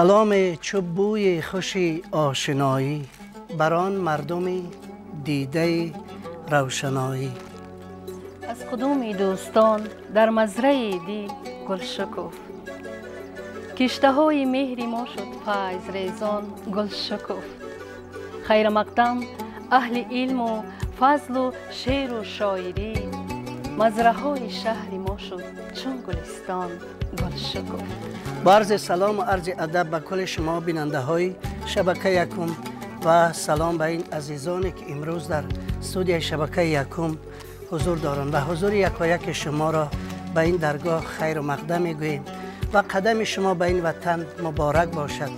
سلام چو بوی خوش آشنایی بر آن مردم دیده روشنایی. از کدوم دوستان در مزرعه دی گل شکوف کشته های مهری ما شد فیض ریزان گل شکوف خیر مقدم اهل علم و فضل و شعر و شاعری مزرعه های شهر ما شد چون گلستان گل با سلام و عرض ادب به کل شما بیننده های شبکه یکم و سلام به این عزیزانی که امروز در استودیو شبکه یکم حضور دارند و حضور یک و یک شما را به این درگاه خیر و مقدم می‌گویم و قدم شما به این وطن مبارک باشد.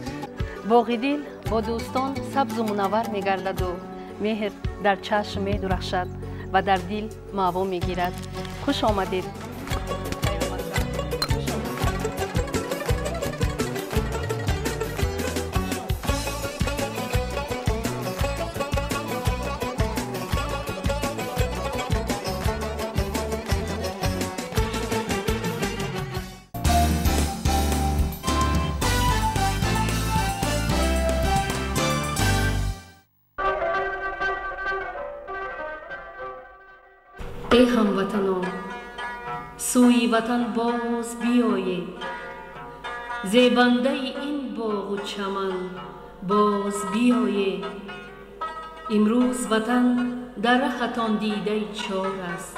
باقی دل با دوستان سبز و منور میگردد و مهر در چشم می درخشد و در دل معوا می‌گیرد. خوش آمدید. ватан боз биёед зебандаи ин боғу чаман боз биёед имрӯз ватан дар раҳатон дидаи чор аст.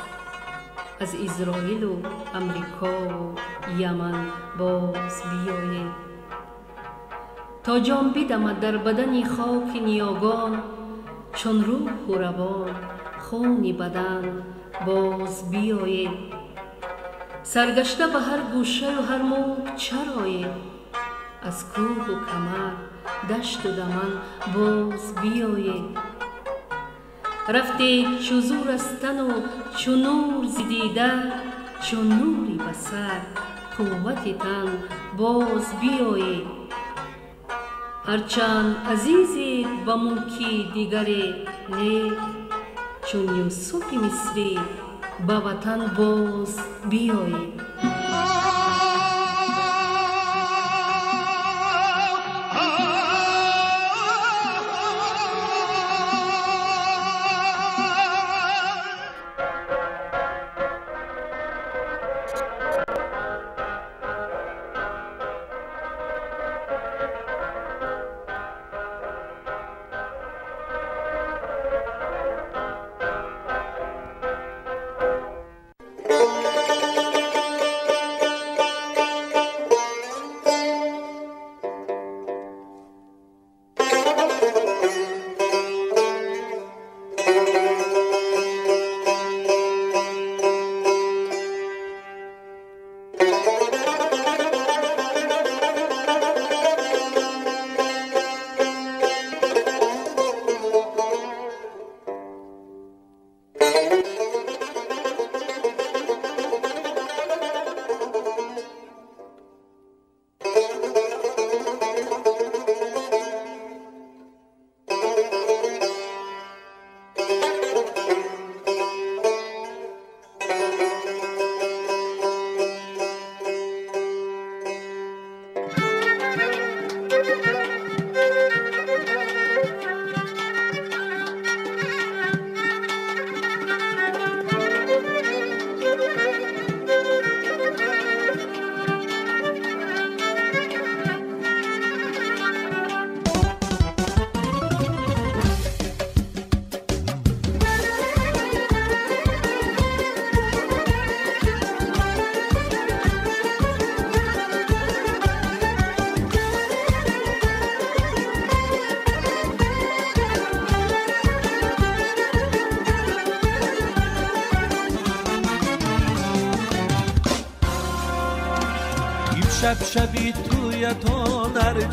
Аз изроилу амрикову яман боз биёед то ҷон бидамад дар бадани хоки ниёгон чун рӯҳу равон хуни бадан боз биёед سرگشته به هر گوشه و هر مو چراییم از کوه و کمر دشت و دمن باز بیاییم رفتی چو زور از تن و چو نور زدیده چو نوری به سر قوت تن باز هرچند عزیزی به ملکی دیگری نه چون یوسف مصری Babatan Bose Bioi.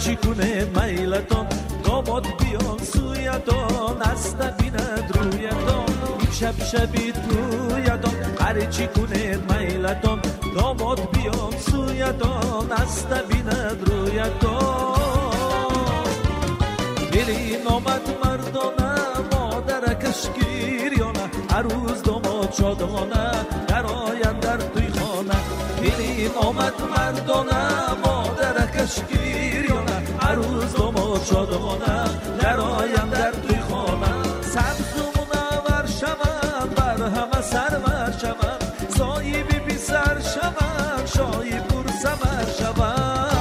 چیکونه میلتان داماد بیام سویتان از نبیند رویتان این شب شبی تویتان هر چیکونه میلتان داماد بیام سویتان از نبیند رویتان میرین آمد مردانه مادرکش گیریانه هر روز داماد شادانه در آیند در توی خانه. میرین آمد مردانه شادمانم در آیم در توی خانم سبزمونم ور شمم بر همه سر ور شمم زایی بی سر شمم شایی بور سمر شمم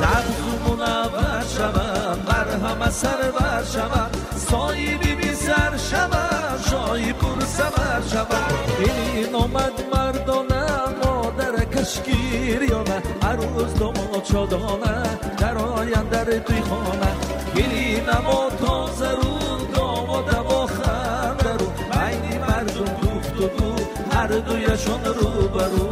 سبزمونم ور شمم بر همه سر ور شمم سایی بی سر شمم سمر شود این آمد مردانه مادر کشگیریانه عروس داماد شادانه در آینده توی خانه گلی نما تازه رو دام و خنده رو. عینی مردم گفت و دو هر دویشان رو برو.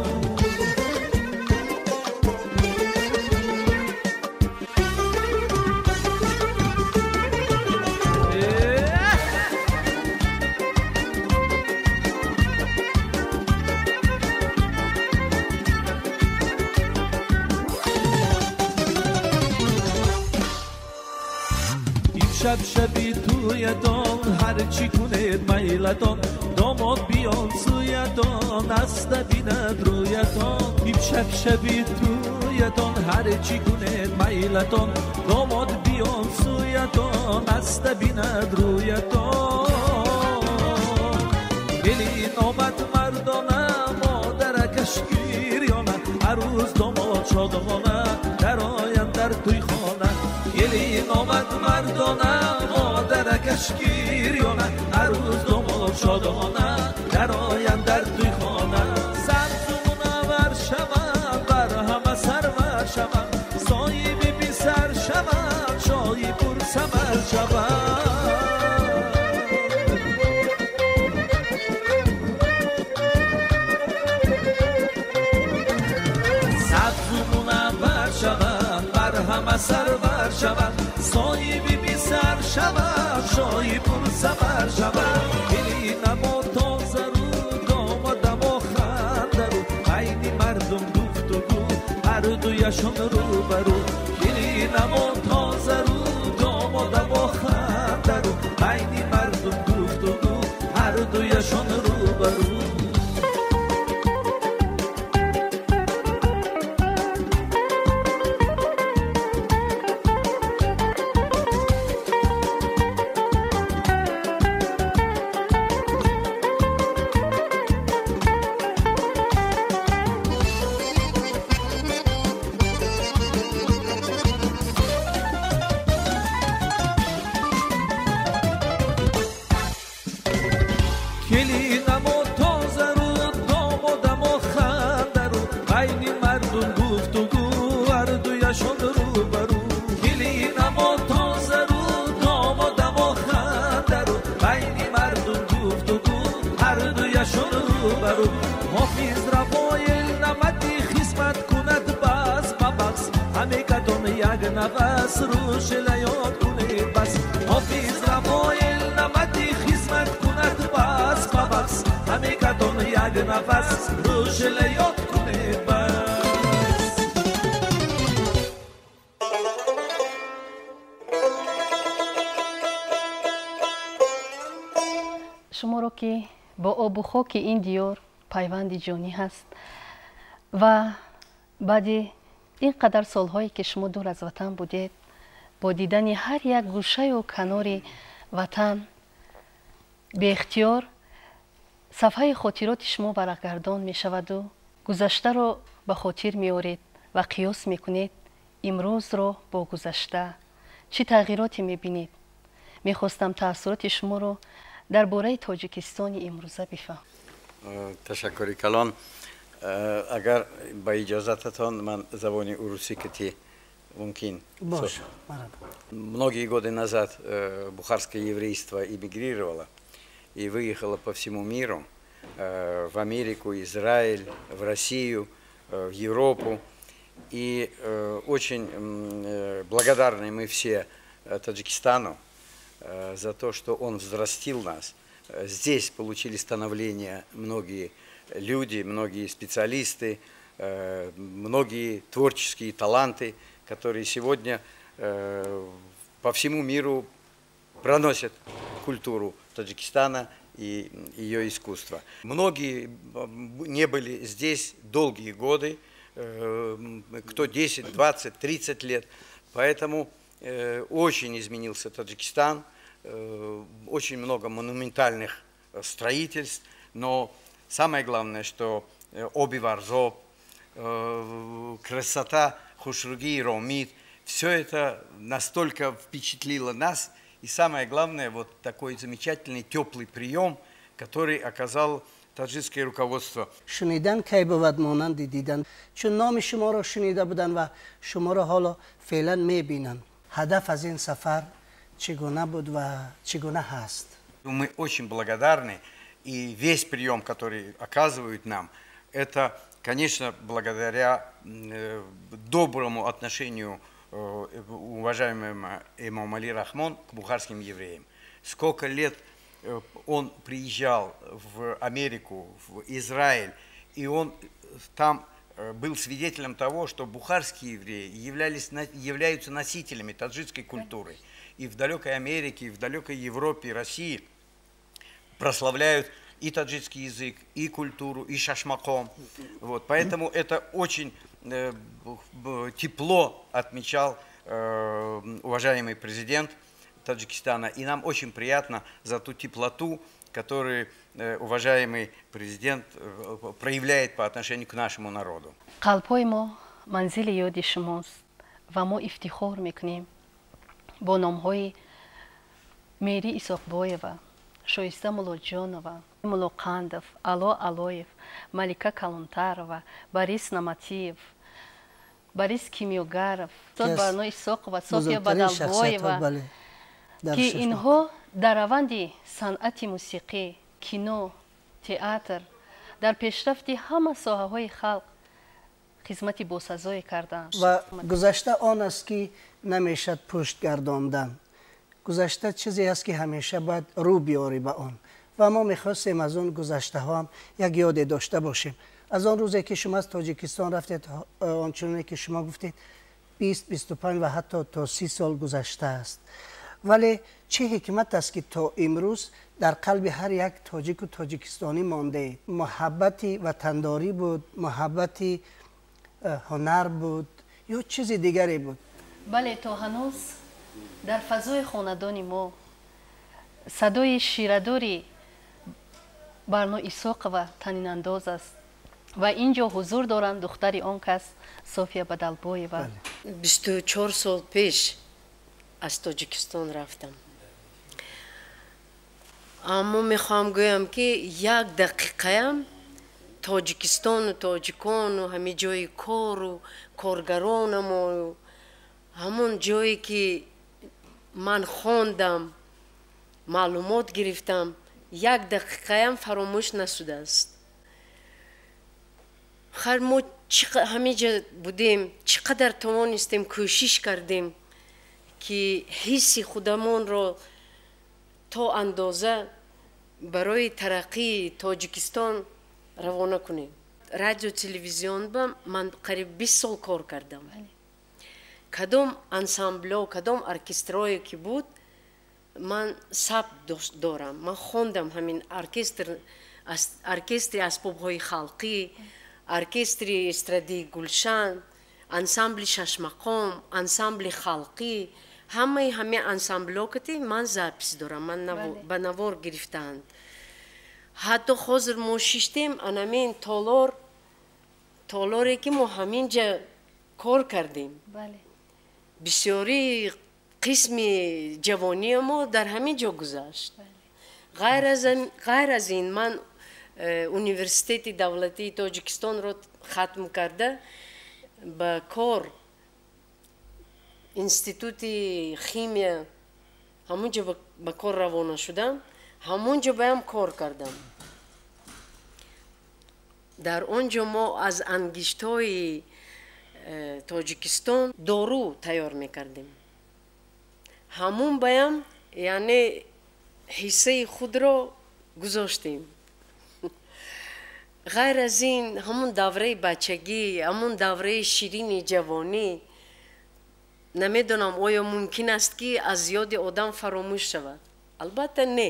می‌زد رویتان شبی شبید رویتان هر چی کنید میلتان داماد بیام سویتان مست بیند رویتان بلی آمد مردانه مادرکش گیر هر روز داماد شادمانه در آیم در توی خانه. گلی آمد مردانه مادرکش گیر هر روز داماد شادمانه در آیم سرور شود صایبی بی سر شود شایی پر سفر شود بلی نما تازه رو دامدم و خنده رو عینی مردم گفت و گو هر دویشون رو برو بلی نما шуморо ки бо обу хоки ин диёр пайванди ҷонӣ ҳаст. Ва баъди ин қадар солҳое ки шумо дур аз ватан будед бо дидани ҳар як гӯшаю канори ватан беихтиёр сафҳаи хотироти шумо варақгардон мешаваду гузаштаро ба хотир меоред ва қиёс мекунед имрӯзро бо гузашта. Чӣ тағйироте мебинед? Мехостам таассуроти шуморо дар бораи тоҷикистони имрӯза бифаҳм ташаккури калон Э, агар ба иҷозататон ман забони урусӣ кити мумкин многие годы назад э, бухарское еврейство эмигрировало и выехало по всему миру э, в Америку, Израиль, в Россию, в Европу. И очень благодарны мы все Таджикистану за то, что он взрастил нас. Здесь получили становление многие люди, многие специалисты, э, многие творческие таланты, которые сегодня э, по всему миру проносят культуру Таджикистана и ее искусства. Многие не были здесь долгие годы, кто 10, 20, 30 лет, поэтому очень изменился Таджикистан, очень много монументальных строительств, но самое главное, что Оби-Варзо, красота Хушруги и Ромид, все это настолько впечатлило нас, и самое главное, вот такой замечательный теплый прием, который оказал таджикское руководство. шунидан кай бувад монанди дидан чун номи шуморо шунида буданд ва шуморо ҳоло феълан мебинанд ин сафар чӣ гуна буд ва чӣ гуна ҳаст мы очень благодарны и весь прием который оказывают нам это конечно благодаря э, доброму отношению Э, уважаемым имам Али Рахмон к бухарским евреям. Сколько лет э, он приезжал в Америку, в Израиль, и он там э, был свидетелем того, что бухарские евреи являлись, являются носителями таджикской культуры. И в далекой Америке, и в далекой Европе, и России прославляют и таджикский язык, и культуру, и шашмаком. Вот, поэтому это очень Э, тепло отмечал э, уважаемый президент Таджикистана. И нам очень приятно за ту теплоту, которую э, уважаемый президент проявляет по отношению к нашему народу. қалбҳои мо манзили ёди шумост ва мо ифтихор мекунем бо номҳои мери исоқбоева шоиста муллоҷонова мулло қандов ало алоев малика калонтарова борис наматиев борис кимиёгаров барно исоқова софия бадалбоева ки инҳо дар раванди санъати мусиқӣ кино театр дар пешрафти ҳама соҳаҳои халқ хизмати босазое карданд ва гузашта он аст ки намешад пушт гардондан гузашта чизе аст ки ҳамеша бояд рӯ биёрӣ ба он ва мо мехостем аз он гузаштаҳоам як ёде дошта бошем аз он рӯзе ки шумо аз тоҷикистон рафтед ончуноне ки шумо гуфтед бист бисту панҷ ва ҳатто то си сол гузаштааст ولی چه حکمت است که تا امروز در قلب هر یک تاجیک و تاجیکستانی مانده؟ محبتی وطنداری بود محبتی هنر بود یا چیز دیگری بود؟ بله تا هنوز در فضای خاندان ما صدای شیرداری برنو ایساق و تنین انداز است و اینجا حضور دارند دختری آن کس صوفیا بدلبوی و بله. 24 سال پیش аз тоҷикистон рафтам. Аммо мехоҳам гӯям ки як дақиқаям тоҷикистону тоҷикону ҳами ҷои кору коргаронаму ҳамон ҷое ки ман хондам маълумот гирифтам як дақиқаям фаромӯш насудааст. Хар мо ҳамеҷа будем чӣ қадар тавонистем кӯшиш кардем ки ҳисси худамонро то андоза барои тараққии тоҷикистон равона кунем. Радио телевизионба ман қариб бист сол кор кардам. Кадом ансамбло кадом оркестрое ки буд ман сабт дорам. Ман хондам ҳамин оркестр оркестри асбобҳои халқӣ оркестри эстрадии гулшан ансамбли шашмақом ансамбли халқӣ ҳамаи ҳамин ансамблокати ман запис дорам. Ман ба навор гирифтаанд. Ҳатто ҳозир мо шиштем анамин толор толоре ки мо ҳаминҷа кор кардем. Бисёрии қисми ҷавонии мо дар ҳамин ҷо гузашт. Ғайр аз ин ман Э, университети давлатии тоҷикистонро хатм карда ба кор институти химия ҳамунҷо ба кор равона шудам ҳамунҷо баям кор кардам. Дар он ҷо мо аз ангиштҳои э, тоҷикистон дору тайёр мекардем. Ҳамун баям яъне ҳиссаи худро гузоштем. Ғайр аз ин ҳамун давраи бачагӣ ҳамун давраи ширини ҷавонӣ намедонам оё мумкин аст ки аз ёди одам фаромӯш шавад? Албатта не.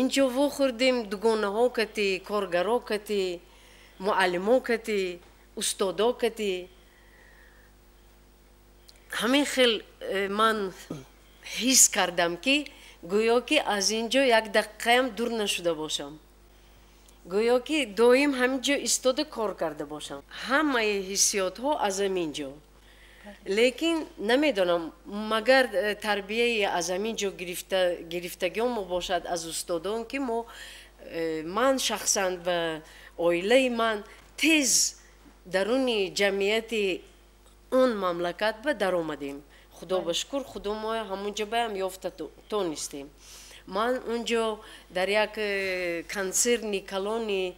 Инҷо вохӯрдем дугонаҳо кати коргаро кати муаллимо кати устодо кати ҳамин хел э, ман ҳис кардам ки гӯё ки аз ин ҷо як дақиқаам дур нашуда бошам. Гӯё ки доим ҳамин ҷо истода кор карда бошам. Ҳамаи ҳиссиётҳо аз ҳамин ҷо лекин намедонам магар э, тарбияи аз ҳамин ҷо гирифтагиҳо мо бошад аз устодон ки мо э, ман шахсан ва оилаи ман тез даруни ҷамъияти он мамлакат ба даромадем. Худо ба шукр худо мо ҳамунҷо баям ёфта тонистем ман унҷо дар як э, консерни калони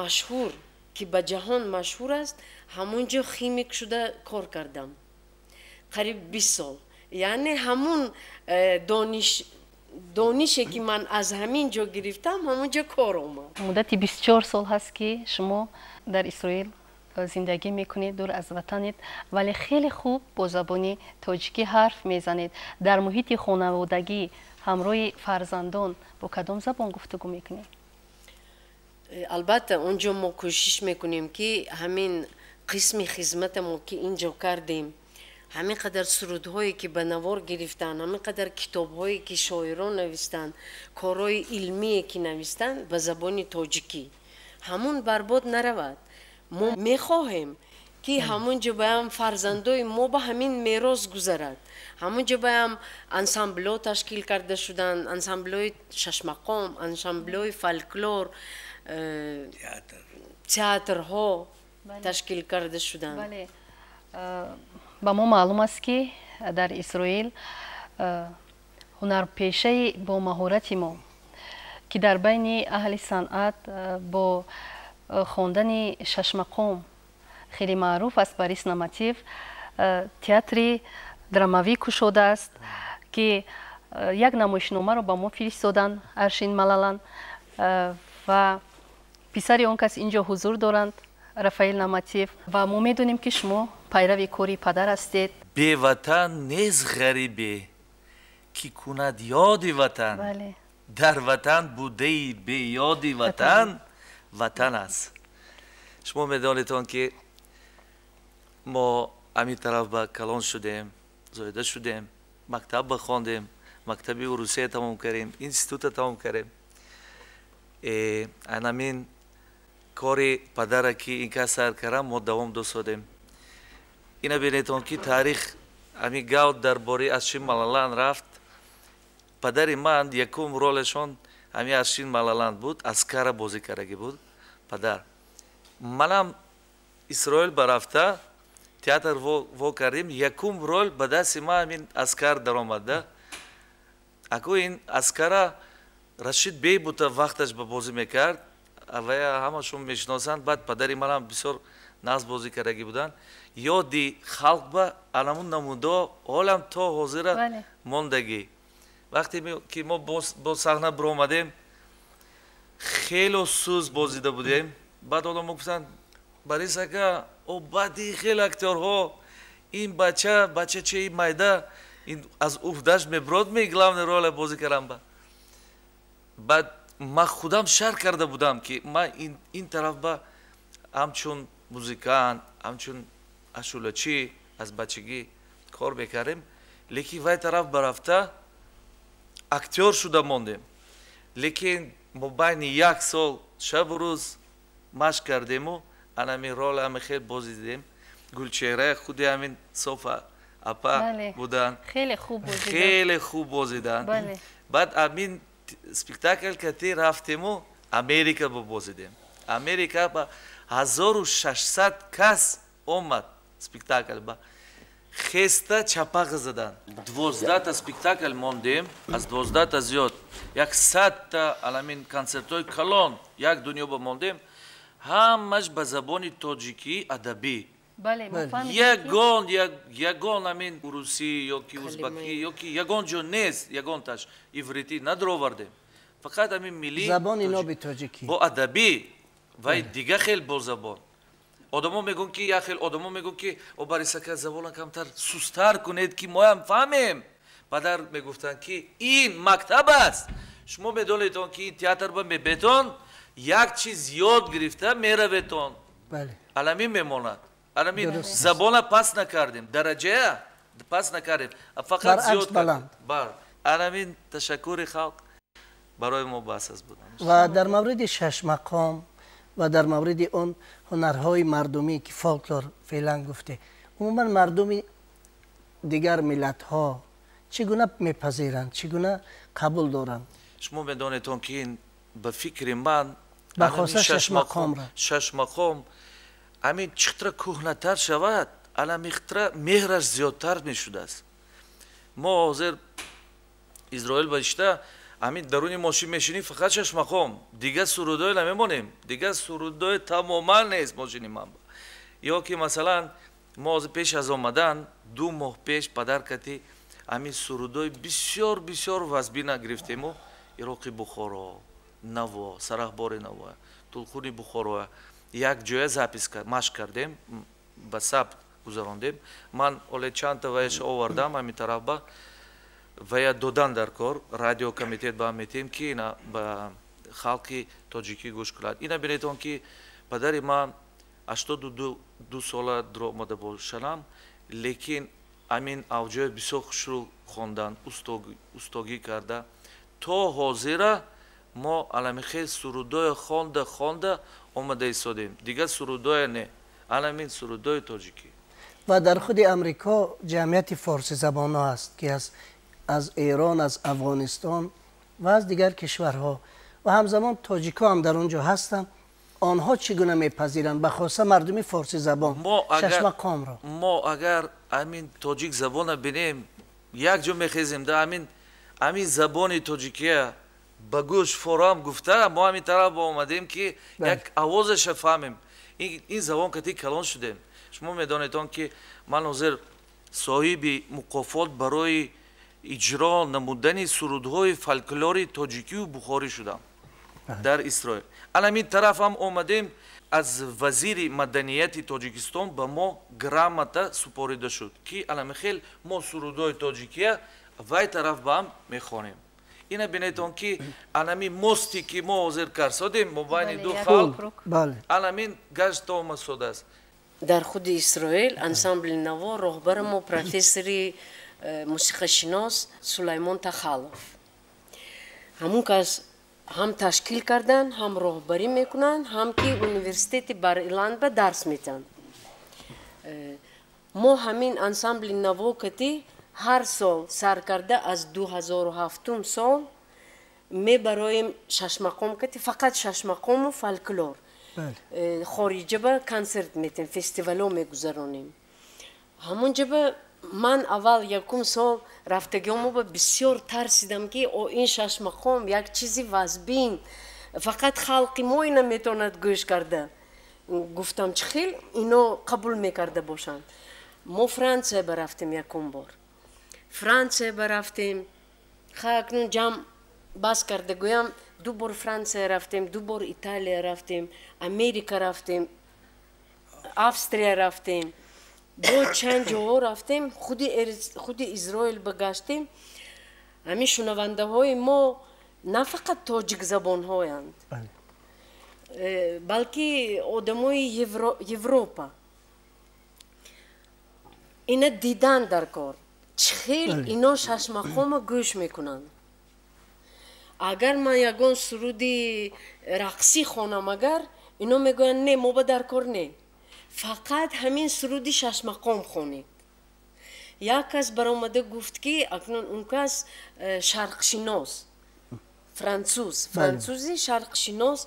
машҳур ки ба ҷаҳон машҳур аст همونجا خیمیک شده کار کردم قریب 20 سال یعنی همون دانش دانشی که من از همین جا گرفتم همونجا کار اومد مدتی 24 سال هست که شما در اسرائیل زندگی می‌کنید دور از وطنید ولی خیلی خوب با زبانی تاجیکی حرف می‌زنید در محیط خانوادگی همروی فرزندان با کدام زبان گفتگو می‌کنید البته اونجا ما کوشش می‌کنیم که همین қисми хизматамо ки инҷо кардем. Ҳамин қадар сурудҳое ки ба навор гирифтанд ҳамин қадар китобҳое ки шоирон навистанд корҳои илмие ки навистанд ба забони тоҷикӣ. Ҳамун барбод наравад. Мо мехоҳем ки ҳамун ҷо баям фарзандои мо ба ҳамин мерос гузарад. Ҳамун ҷо баям ансамблҳо ташкил карда шуданд ансамблҳои шашмақом ансамблҳои фолклор э, театрҳо ташкил карда шуданд ба мо маълум аст ки дар исроил э, ҳунарпешаи бо маҳорати мо ки дар байни аҳли санъат э, бо хондани шашмақом хеле маъруф аст ба рисна мотив э, театри драмавӣ кушодааст ки э, як намоишномаро ба мо фиристоданд аршин малалан э, ва писари он кас инҷо ҳузур доранд рафаил наматив ва мо медонем ки шумо пайрави кори падар ҳастед. Беватан нест ғарибе ки кунад ёди ватан. Дар ватан будаи беёди ватан. ватан аст. Шумо медонед он ки мо ҳамин тараф ба калон шудем зоида шудем мактаб бахондем мактаби урусия тамом кардем института тамом кардем анамин кори падара ки ин кас сар кардам мо давом досодем ина бинед он ки таърих ҳамин гав дар бори асшин малаланд рафт. Падари ман якум ролешон ҳамин аршин малаланд буд аскара бозӣ кардагӣ буд падар. Манам исроил барафта театр во кардем якум рол ба дасти ма ҳамин аскар даромада. Аку ин аскара рашид бей бута вақташ ба бозӣ мекард авая ҳамашон мешиносанд. Баъд падари манам бисёр нағз бозӣ кардагӣ буданд. Ёди халқ ба анамун намудо ҳолам то ҳозира мондагӣ. Вақте ки мо бо саҳна биромадем хело суз бозида будем. Баъд одамон гуфтанд барисака о баъди хеле актёрҳо ин бача бача чаи майда аз уҳдаш меброд ми главный роля бозӣ кардам ба баъд ман худам шарҳ карда будам ки ман ин тараф ба ҳамчун музикант ҳамчун ашулачӣ аз бачагӣ кор мекардем лекин вай тараф барафта актёр шуда мондем. Лекин мо байни як сол шабу рӯз машқ кардему анамин роли ами хел бозидем гулчеҳраи худи ҳамин софа апа буданд хеле хуб бозиданд баъд амин спектакл кати рафтему америка бобозидем америка ба ҳазору шашсад кас омад спектакл ба хеста чапаға заданд двоздата спектакл мондем аз двоздата зиёд. Як садта аламин концертҳои калон як дунё ба мондем. Ҳамаш ба забони тоҷикӣ адабӣ ягон ягон амин урусӣ ёки узбакӣ ёки ягон ҷо нест ягонташ ивритӣ надуровардем фақат амин милли забони ноби тоҷикӣ бо адабӣ вай дига хел бо забон. Одамо мегӯн ки яхел одамо мегӯн ки обарисака забона камтар сустар кунед ки моям фаҳмем падар мегуфтанд ки ин мактаб аст шумо медонедон ки ин театр ба мебетон як чиз ёд гирифта мераветон. Аламин мемонад аламин забона пас накардем дараҷая пас накардем фақат зиёд аламин ташаккури халқ. Барои мо бас аст буд. Ва дар мавриди шашмақом ва дар мавриди он ҳунарҳои мардумӣ ки фолклор феълан гуфте умуман мардуми дигар миллатҳо чӣ гуна мепазиранд чӣ гуна қабул доранд? Шумо медонедон ки ин ба фикри ман бахоса шашмақомра шашмақом ҳамин чиқтра кӯҳнатар шавад аламихтра меҳраш зиёдтар мешудааст. Мо ҳозир изроил бадишта ҳамин даруни мошин мешинем фақат шашмақом. Дигар сурудое намемонем. Дигар сурудое тамоман нест мошини манба ё ки масалан мо ҳозир пеш аз омадан ду моҳ пеш падаркати ҳамин сурудои бисёр бисёр вазбина гирифтему ироқи бухоро наво сараҳбори наво тулхуни бухоро як ҷоя запис машқ кардем ба сабт гузарондем. Ман оле чандта ваяша овардам ҳамин тарафба вая додан дар кор радио комитет ба метем ки ина ба халқи тоҷикӣ гӯш кунад. Ина бинедон ки падари ман ҳаштоду ду сола дур омада бошанам лекин амин авҷои бисёр хушрӯ хондан устогӣ карда. То ҳозира ما علمیخه سرودای خونده خونده اومده ایستادیم. دیگه سرودای نه. علمین سرودای تاجیکی. و در خود امریکا جمعیت فارسی زبان ها است که از از ایران از افغانستان و از دیگر کشورها. و همزمان تاجیکا هم در اونجا هستند آنها چگونه میپذیرند؟ بخاصه مردم فارسی زبان. ما اگر کام را. ما اگر همین تاجیک زبان بینیم یک جو میخیزیم. در امین همین زبان تاجیکیه. Ба гӯш форам гуфта мо ҳамин тараф омадем ки як авозаша фаҳмем. Ин забон кати калон шудем. Шумо медонедон ки ман ҳозир соҳиби муқофот барои иҷро намудани сурудҳои фолклори тоҷикию бухорӣ шудам дар исроил. Аламин тараф ҳам омадем аз вазири маданияти тоҷикистон ба мо грамота супорида шуд ки аламихел мо сурудҳои тоҷикия вай тараф ба ҳам мехонем ина бинедон ки анами мости ки мо ҳозир карсодем мобайни ду халқ аламин гашта омасодааст дар худи исроил ансамбли наво роҳбари мо профессори э, мусиқашинос сулаймон тахалов. Ҳамун кас ҳам ташкил кардан ҳам роҳбарӣ мекунанд ҳам ки университети барландба дарс метиҳанд. Э, мо ҳамин ансамбли навокати ҳар сол сар карда аз 2007 сол мебароем шашмақом кати фақат шашмақому фолклор э, хориҷаба консерт метем фестивало мегузаронем. Ҳамунҷаба ман аввал якум сол рафтагиомоба бисёр тарсидам ки о ин шашмақом як чизи вазбин фақат халқи мо ина метавонад гӯш карда. Гуфтам чӣ хел? Ино қабул мекарда бошанд мо франсия ба рафтем якум бор франсия ба рафтем. Ха акнун ҷамъ бас карда гӯям. Ду бор франсия рафтем ду бор италия рафтем америка рафтем австрия рафтем. Бо чанд ҷоҳо рафтем худи изроил багаштем. Ҳамин шунавандаҳои мо на фақат тоҷикзабонҳоянд э, балки одамои европа. Ина дидан дар кор чӣ хел ино шашмақома гӯш мекунанд? Агар ман ягон суруди рақсӣ хонам агар ино мегӯянд не мо ба дар кор не фақат ҳамин суруди шашмақом хонед. Як кас баромада гуфт ки акнун он кас э, шарқшинос. Француз. Французи шарқшинос.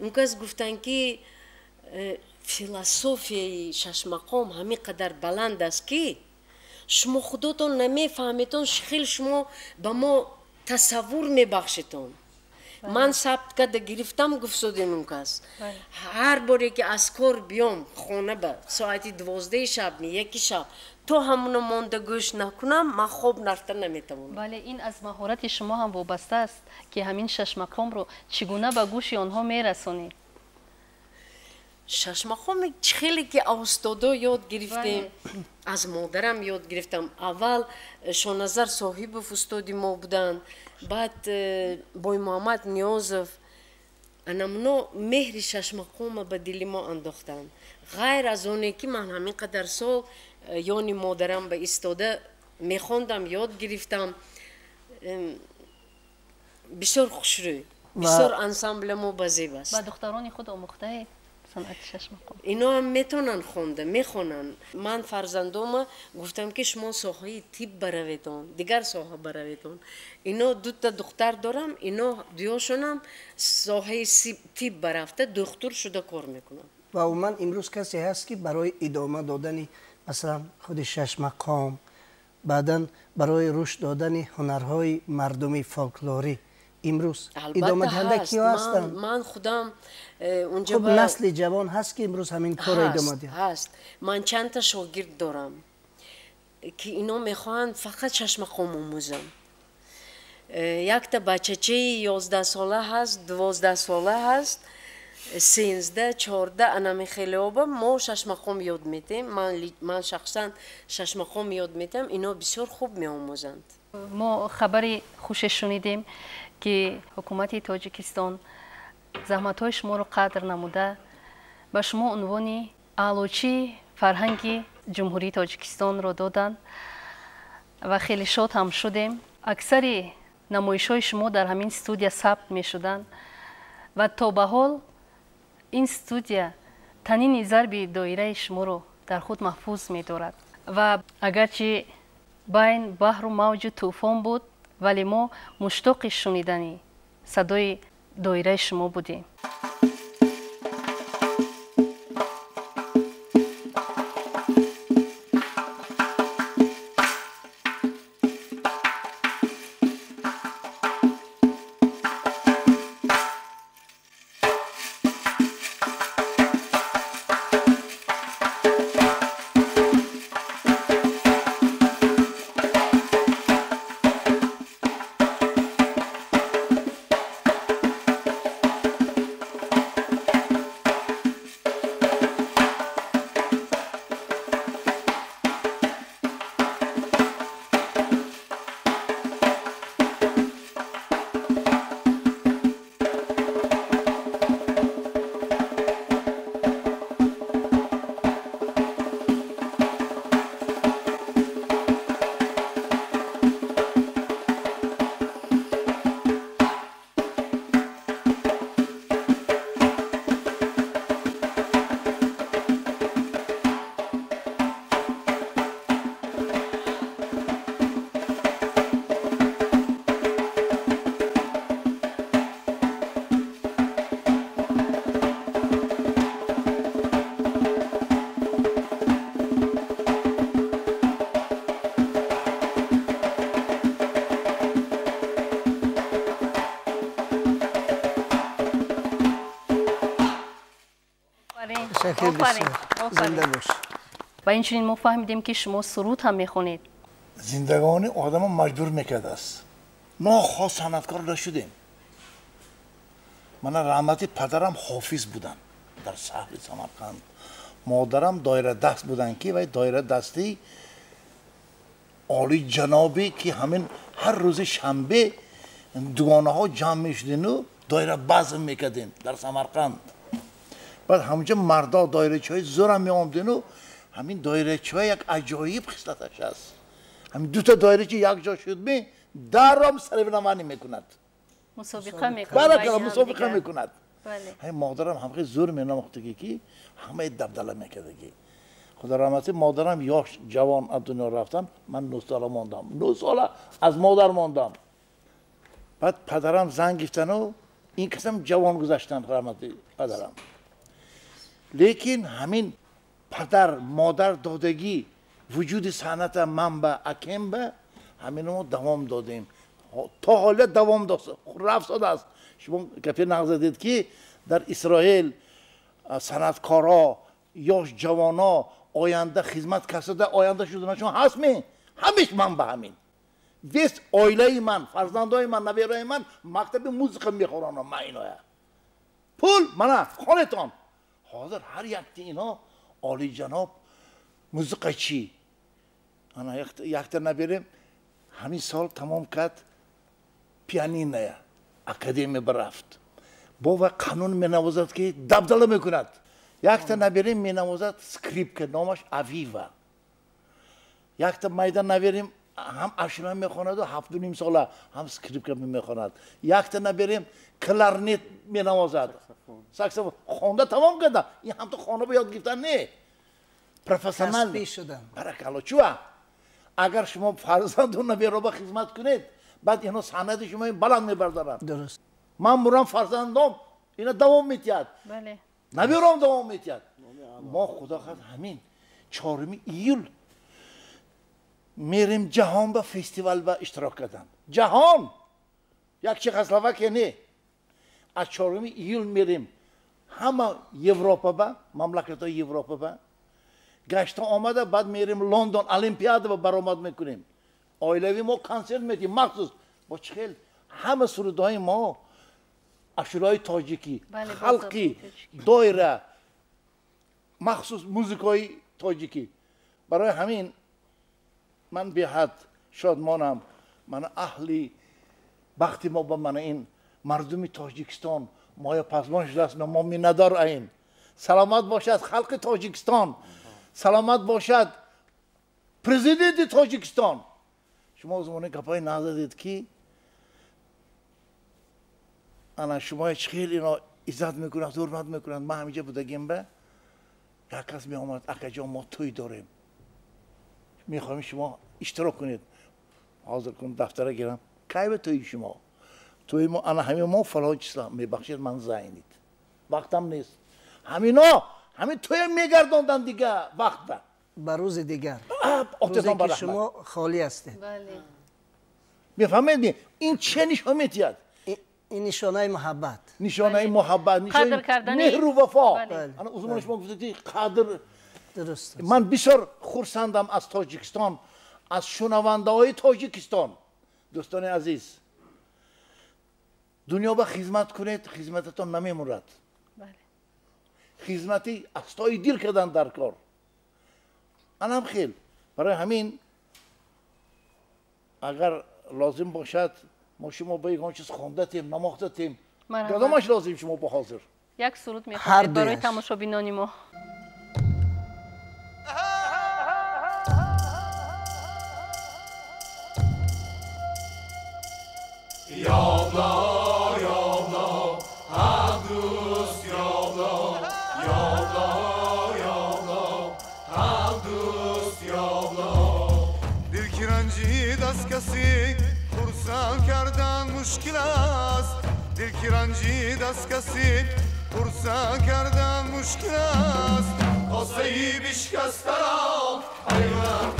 Он кас гуфтанд ки э, философияи шашмақом ҳамин қадар баланд аст ки шумо худотон намефаҳметон шихел шумо ба мо тасаввур мебахшетон ман сабт карда гирифтам гуфтсодем он кас ҳар боре ки аз кор биём хона ба соати дувоздаи шаб яки шаб то ҳамуна монда гӯш накунам ман хоб нафта наметавонам. Бале ин аз маҳорати шумо ҳам вобаста аст ки ҳамин шашмақомро чӣ гуна ба гӯши онҳо мерасонед шашмахоми хеле ки австодо ёд гирифтем аз модарам ёд гирифтам. Аввал э, шоназар соҳибов устоди мо буданд. Баъд э, бой муҳаммад ниёзов анамуно меҳри шашмақома ба дили мо андохтанд. Ғайр аз оне ки ман ҳамин қадар сол э, ёни модарам ба истода мехондам ёд гирифтам. Бисёр хушрӯй бисёр ансамблямо ба зеб аст. ба духтарони худ омӯхтаед санъати шашмақом иноам метавонанд хонда мехонанд. Ман фарзандома гуфтам ки шумо соҳаи тиб бараветон дигар соҳа бараветон ино дута духтар дорам ино дуёшонам соҳаи тиб baрафта духтур шуда кор мекунанд ва умуман имрӯз касе ҳаст ки барои идома додани масалан худи шашмақом баъдан барои рушд додани ҳунарҳои мардуми фолклорӣ имрӯз. Идомадиҳанда киё ҳастанд? ман худам э, унҷа хуб насли ҷавон ҳаст ки имрӯз ҳамин корро идома диҳад? ҳаст. Ман чандта шогирд дорам ки ино мехоҳанд фақат шашмақом омӯзам. Э, якта бачачаи ёздаҳсола ҳаст дувоздаҳсола ҳаст сензда чорда анами хелеоба мо шашмақом ёд метем. Ман шахсан шашмақом ёд метем ино бисёр хуб меомӯзанд. Мо хабари хуше шунидем ки ҳукумати тоҷикистон заҳматҳои шуморо қадр намуда ба шумо унвони аълочии фарҳанги ҷумҳурии тоҷикистонро доданд ва хеле шод ҳам шудем. Аксари намоишҳои шумо дар ҳамин студия сабт мешуданд ва то ба ҳол ин студия танини зарби доираи шуморо дар худ маҳфуз медорад. Ва агарчи байн баҳру мавҷу тӯфон буд вале мо муштоқи шунидани садои доираи шумо будем ва инчунин мо фаҳмидем ки шумо суруд ҳам мехонед. Зиндагони одамо маҷбур мекардааст. Мо хос санъаткор шудем мана раҳмати падарам ҳофиз буданд дар саҳри самарқанд. Модарам доирадаст буданд ки вай доирадасти олиҷанобе ки ҳамин ҳар рӯзи шанбе дугонаҳо ҷамъ мешудину доира базм мекардем дар самарқанд بعد همونجا مردا دایره چای زور هم میامدن و همین دایره چای یک عجایب خصلتش است همین دو تا دایره چی یک جا شد می در را سرونمانی می‌کند. مسابقه می‌کند بله،, بله،, بله مسابقه می‌کند. بله. مادرم هم خیلی زور کی؟ همی همه دبدله میکردگی خدا رحمتی مادرم یاش جوان از دنیا رفتن من نو ساله ماندم. نو سال از مادر ماندم. بعد پدرم زنگ گفتن و این قسم جوان گذاشتن رحمتی پدرم. لیکن همین پدر مادر دادگی وجود صنعت منبع اکم به همین ما دوام دادیم. تا حالا دوام داشت رفت ساده است. شما کفی نقض زدید که در اسرائیل صنعتکارا یا جوانا آینده خدمت کسده آینده شدنشون هست می؟ همیش من به همین. ویست آیله من فرزندای من نویرای من مکتب موسیقی میخورانم من اینایا پول منه خانتان. حاضر هر yakda اینا olijanob musiqachi ana yakda naberem همین سال تمام کرد پیانینه اکادمی برافت. با و قانون می نوازد که دبدله می کند یک تا نبریم می سکریپ که نامش اویوا یک تا میدان نبریم هم اشنا می‌خواند و هفت و نیم ساله هم سکریپ که می خواند نبریم کلارنت می ساکسفون خونده تمام کرده این هم تو خانه به یاد گرفتن نه پروفسیونال شدم برکلا چوا اگر شما فرزندون نبی رو به خدمت کنید بعد اینا سند شما این بلند میبردارن درست من مرام فرزندم اینا دوام میتید بله نبی رو دوام میتید ما خدا خد همین چهارمی ایول میریم جهان با فستیوال با اشتراک کردن جهان یک چی خسلوک نه از چهارم ایل میریم. همه اروپا با مملکت های یوروپا با. گشت آمده بعد میریم لندن المپیاد و برآمد می‌کنیم. آیلوی ما کنسرت میدیم. مخصوص با چخیل همه سرودهای ما اشورای تاجیکی بله خلقی دایره مخصوص موزیکای تاجیکی. برای همین من به حد شادمانم. من اهلی وقتی ما با من این مردم تاجیکستان مایا پزمان شده است ما می ندار این سلامت باشد خلق تاجیکستان. سلامت باشد پریزیدنت تاجیکستان. شما زمانه کپای نزدید که انا شما خیلی اینا عزت می‌کنند حرمت می‌کنند ما بوده بودگیم به یک کس می آمد اکا جا ما توی داریم. می‌خوایم شما اشتراک کنید. حاضر کن دفتره گیرم. کی به توی شما؟ توی ما انا همه ما فلان چیزا میبخشید من زینید. وقتم نیست. همینا همین توی میگرداندن دیگه. وقت بر. به روز دیگر. روزی که شما خالی هستید بله. می‌فهمید این چه نشان می‌دید این نشانه محبت. نشانه بله. محبت. نشانه قدر کردن مهر و وفا. بله. بله. انا عزمان شما گفتید قدر درست من بسیار خورسندم از تاجیکستان از شنونده های تاجیکستان. دوستان عزیز دنیا با خدمت کنید خدمتتون نمیمورد. بله. خدمتی استای دیر کردن در کار. من هم خیل. برای همین اگر لازم باشد ما شما به یکان چیز خوندتیم نماختتیم کدامش لازم شما با حاضر؟ یک سرود میخوندید برای تماشا بینانی ما. یا کسی پرسان کردن مشکل است دل که رنجید از کسی پرسان کردن مشکل است قاسه ای بشکسته را حیوان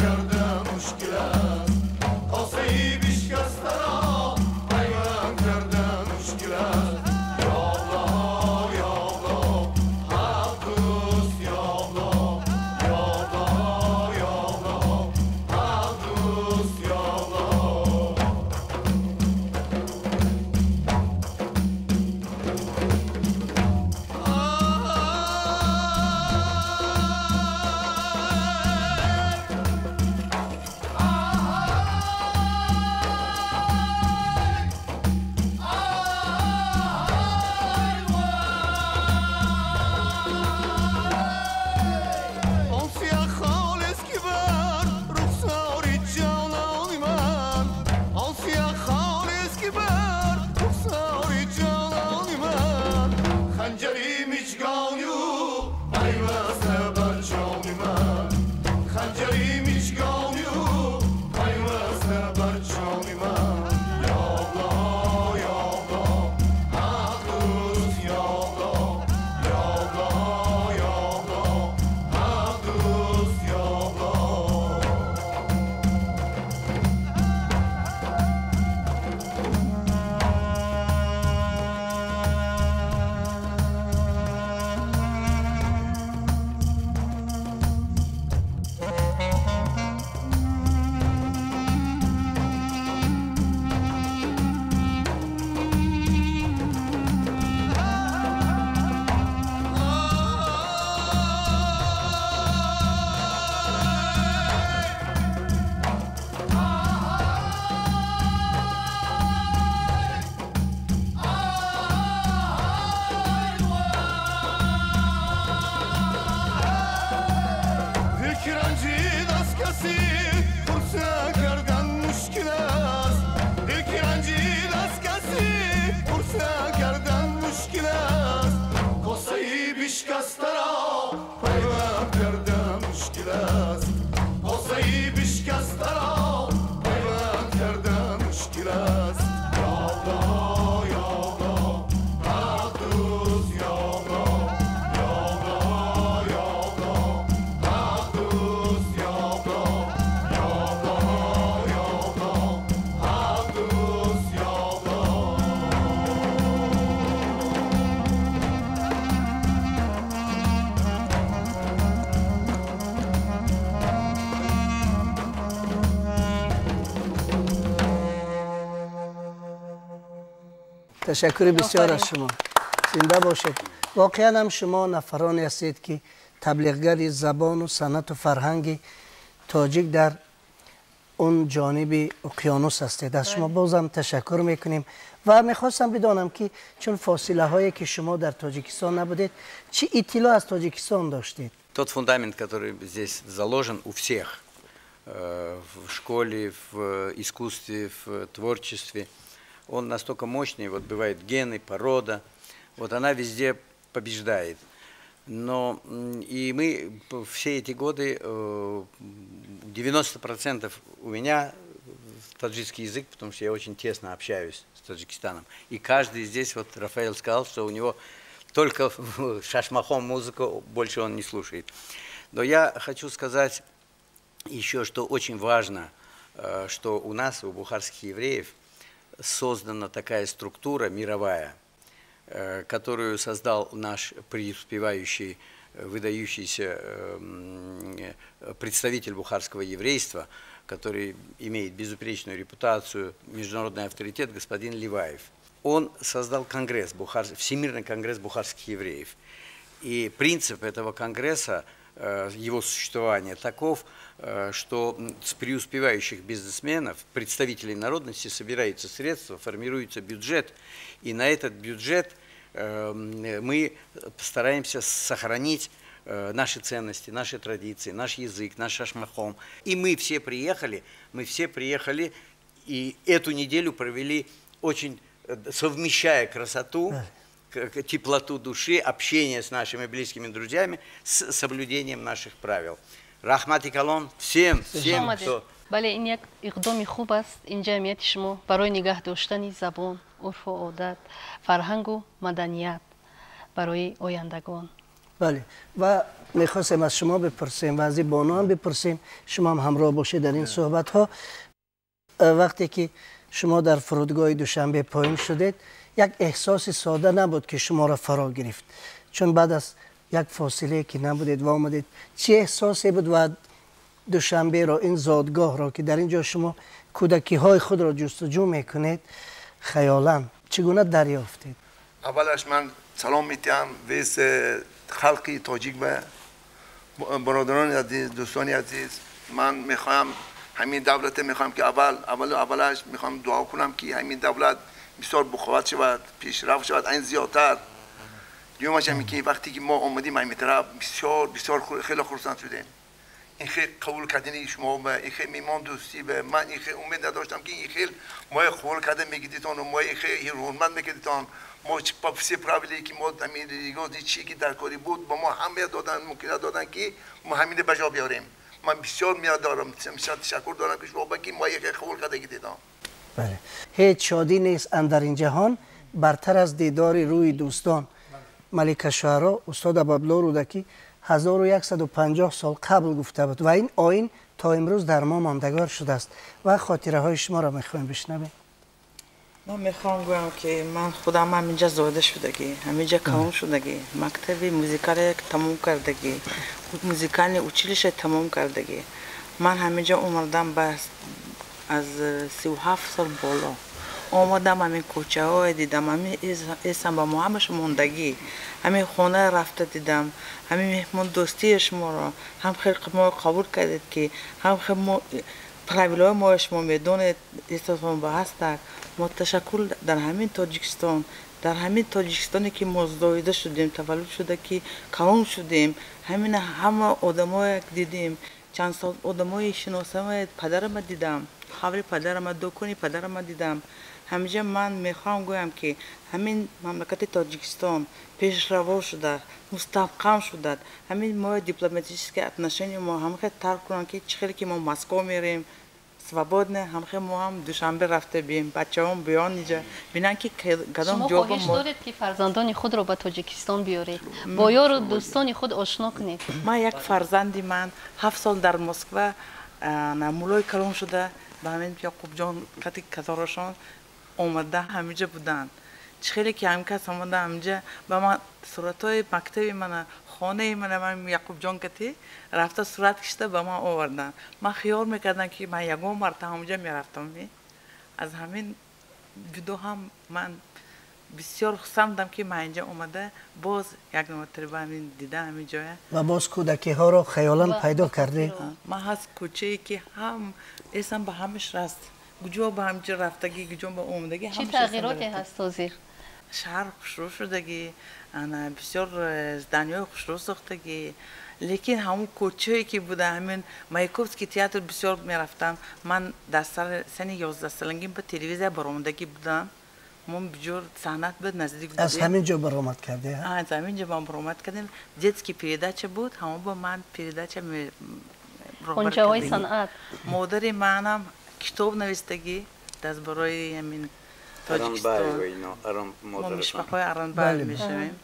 ташаккури бисёр аз шумо зинда бошед воқеан ҳам шумо нафароне ҳастед ки таблиғгари забону санату фарҳанги тоҷик дар он ҷониби уқёнус ҳастед аз шумо бозам ташаккур мекунем ва мехостам бидонам ки чун фосилаҳое ки шумо дар тоҷикистон набудед чӣ иттилоъ аз тоҷикистон доштед Тот фундамент, который здесь заложен у всех, э, в школе, в искусстве, в творчестве, он настолько мощный, вот бывают гены, порода, вот она везде побеждает. Но и мы все эти годы, 90% э, у меня таджикский язык, потому что я очень тесно общаюсь с Таджикистаном. И каждый здесь, вот Рафаэль сказал, что у него только шашмахом музыку больше он не слушает. Но я хочу сказать еще, что очень важно, э, что у нас, у бухарских евреев, создана такая структура мировая, э, которую создал наш преуспевающий, э, выдающийся представитель бухарского еврейства, который имеет безупречную репутацию, международный авторитет, господин Ливаев – он создал конгресс, Бухар... Всемирный конгресс бухарских евреев. И принцип этого конгресса, э, его существования таков, э, что с преуспевающих бизнесменов, представителей народности собираются средства, формируется бюджет, и на этот бюджет э, мы постараемся сохранить наши ценности, наши традиции, наш язык, наш шашмахом. И мы все приехали, мы все приехали и эту неделю провели очень совмещая красоту, теплоту души, общение с нашими близкими друзьями с соблюдением наших правил. Рахмат и калон всем, всем, кто... бале ин як иқдоми хуб аст ин ҷамъияти шумо барои нигаҳ доштани забон урфу одат фарҳангу маданият барои ояндагон бале ва мехостем аз шумо бипурсем ва аз ибону ҳам бипурсем шумо ҳам ҳамроҳ бошед дар ин суҳбатҳо вақте ки шумо дар фурудгоҳи душанбе поин шудед як эҳсоси сода набуд ки шуморо фаро гирифт чун баъд یک فاصله که نبودید و آمدید. چه احساسی بود و دوشنبه را این زادگاه را که در اینجا شما کودکی های خود را جستجو می‌کنید خیالا چگونه دریافتید؟ اولش من سلام میتیم ویس خلقی تاجیک به برادران عزیز دوستان عزیز. من می‌خوام همین دولت می‌خوام که اول اول اولش می‌خوام دعا کنم که همین دولت بسیار بخواهد شود پیشرفت شود این زیادتر. دیومش هم که وقتی که ما اومدیم این طرف بسیار بسیار خیلی خورسند شدیم. این خیلی قبول کردن شما و این خیلی میمان دوستی و من این خیلی امید نداشتم که این خیلی ما قبول کرده میگیدیتان و ما این خیلی هیرونمند میگیدیتان. ما پاپسی پرابلی که ما همین چی که در کاری بود با ما همه دادن ممکنه دادن که ما همین بجا بیاریم. من بسیار میاد دارم بسیار تشکر دارم که شما که ما یک خول کرده دیدم بله. هیچ شادی نیست اندر این جهان برتر از دیدار روی دوستان. ملک شعرا استاد ابابلو رودکی 1150 سال قبل گفته بود و این آین تا امروز در ما ماندگار شده است و خاطره های شما را می‌خوایم بشنویم. من می‌خوام گویم که من خودم همینجا زاده شدگی همینجا کامل شدگی مکتب موزیکال تموم کردگی موزیکال اوچیلش تموم کردگی. من همینجا اومدم بس از سی و هفت سال بالا. омадам ҳамин кӯчаҳое дидам ҳамин эсам ба мо ҳамаш мондагӣ. ҳамин хона рафта дидам ҳамин меҳмондӯстиаш моро ҳамхел моро қабул кардед ки ҳамхел мо правилаҳои моя шумо медонед эсосон ба ҳастак. мо ташаккул дар ҳамин тоҷикистон дар ҳамин тоҷикистоне ки мо зоида шудем таваллуд шуда ки калон шудем ҳамин ҳама одамое дидем чанд сол одамои шиносамед падарама дидам хабри падарама дӯкони падарама дидам ҳамиҷа ман мехоҳам гӯям ки ҳамин мамлакати тоҷикистон пешраво шуда мустаҳкам шудад. Ҳамин мои дипломатические отношения мо ҳамхе тарк кунанд ки чӣ хеле ки мо москва мерем свободне ҳамхе мо ҳам душанбе рафта бием бачаҳом биён иҷа. Бинанд ки кадом ҷоба мо доред ки фарзандони худро ба тоҷикистон биёред? Бо ёру дӯстони худ ошно кунед. Ман як фарзанди ман ҳафт сол дар москва намулои калон шуда ба ҳамин яқубҷон кати казорошон омада ҳамиҷа буданд чӣ хеле ки ҳам кас омада ҳамиҷа ба ман суратҳои мактаби мана хонаи мана ман яқубҷон кати рафта сурат кишида ба ман оварданд ман хиёл мекардам ки ман ягон марта ҳамиҷа мерафтам аз ҳамин ҷудо ҳам ман бисёр хусамдам ки ман инҷа омада боз як маротиба ҳамин дида ҳамин ҷоя ва боз кӯдакиҳоро хаёлан пайдо кардӣ? ман ҳаст кӯчае ки ҳам эсам ба ҳамаш раст гуҷо ба ҳамҷо рафтагӣ гуҷо ба омадагӣ чӣ тағйироте ҳаст ҳозир шаҳр хушрӯ шудагӣ ана бисёр э, зданияҳои хушрӯ сохтагӣ лекин ҳамун кӯчае ки буда ҳамин маяковский театр бисёр мерафтам ман дар сани ёздаҳсалангӣ ба телевизия баромадагӣ будам мо биҷор саҳнат буд наздик аз ҳамин ҷо баромад кардӣ аз ҳамин ҷо ман баромад кардем детский передача буд ҳама ба ман передача хунҷаҳои санъат модари манам китоб навистагӣ даст барои ҳамин тоҷикистонмишвақҳои аранбаев мешавем.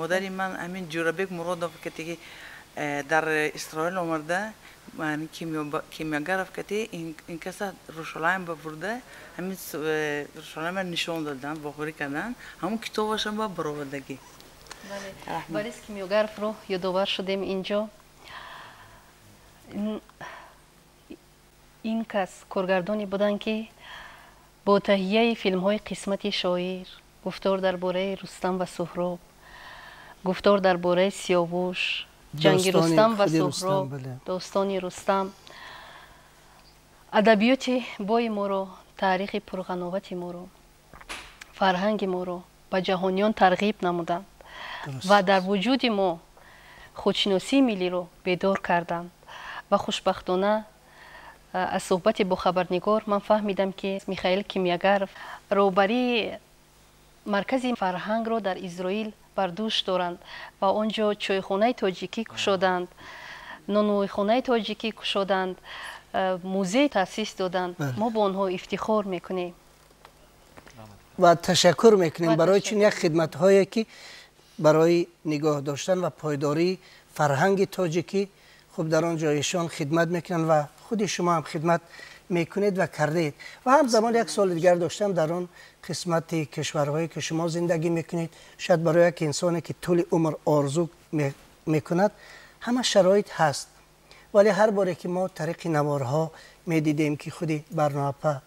Модари ман ҳамин ҷурабек муродов катиги э, дар исроил омада кимиогаров кати ин каса рушолайм ба бурда ҳамин э, рушолайма нишон додан вохӯрӣ кардан ҳамун китобашон ба баровардагӣ барис кимиогаровро ёдовар шудем инҷо ин кас коргардоне буданд ки бо таҳияи филмҳои қисмати шоир гуфтор дар бораи рустам ва суҳроб гуфтор дар бораи сиёвуш ҷанги рустам ва суҳроб достони рустам. Адабиёти бои моро таърихи пурғановати моро фарҳанги моро ба ҷаҳониён тарғиб намуданд ва дар вуҷуди мо худшиносии миллиро бедор карданд ва хушбахтона از صحبت با خبرنگار من فهمیدم که میخائیل کیمیاگر روبری مرکز فرهنگ رو در اسرائیل بر دوش دارند و آنجا چایخونه تاجیکی کشودند نانویخونه تاجیکی کشودند موزه تاسیس دادند. بله. ما به آنها افتخار می‌کنیم. و تشکر می‌کنیم برای چون یک خدمت هایی که برای نگاه داشتن و پایداری فرهنگ تاجیکی خوب در آنجا ایشان خدمت می‌کنن و خود شما هم خدمت می‌کنید و کردید. و هم زمان یک سال دیگر داشتم در اون قسمت کشورهایی که شما زندگی می‌کنید. شاید برای یک انسانی که طول عمر آرزو می‌کند همه شرایط هست. ولی هر باره که ما طریق نوارها می‌دیدیم که خودی برناپه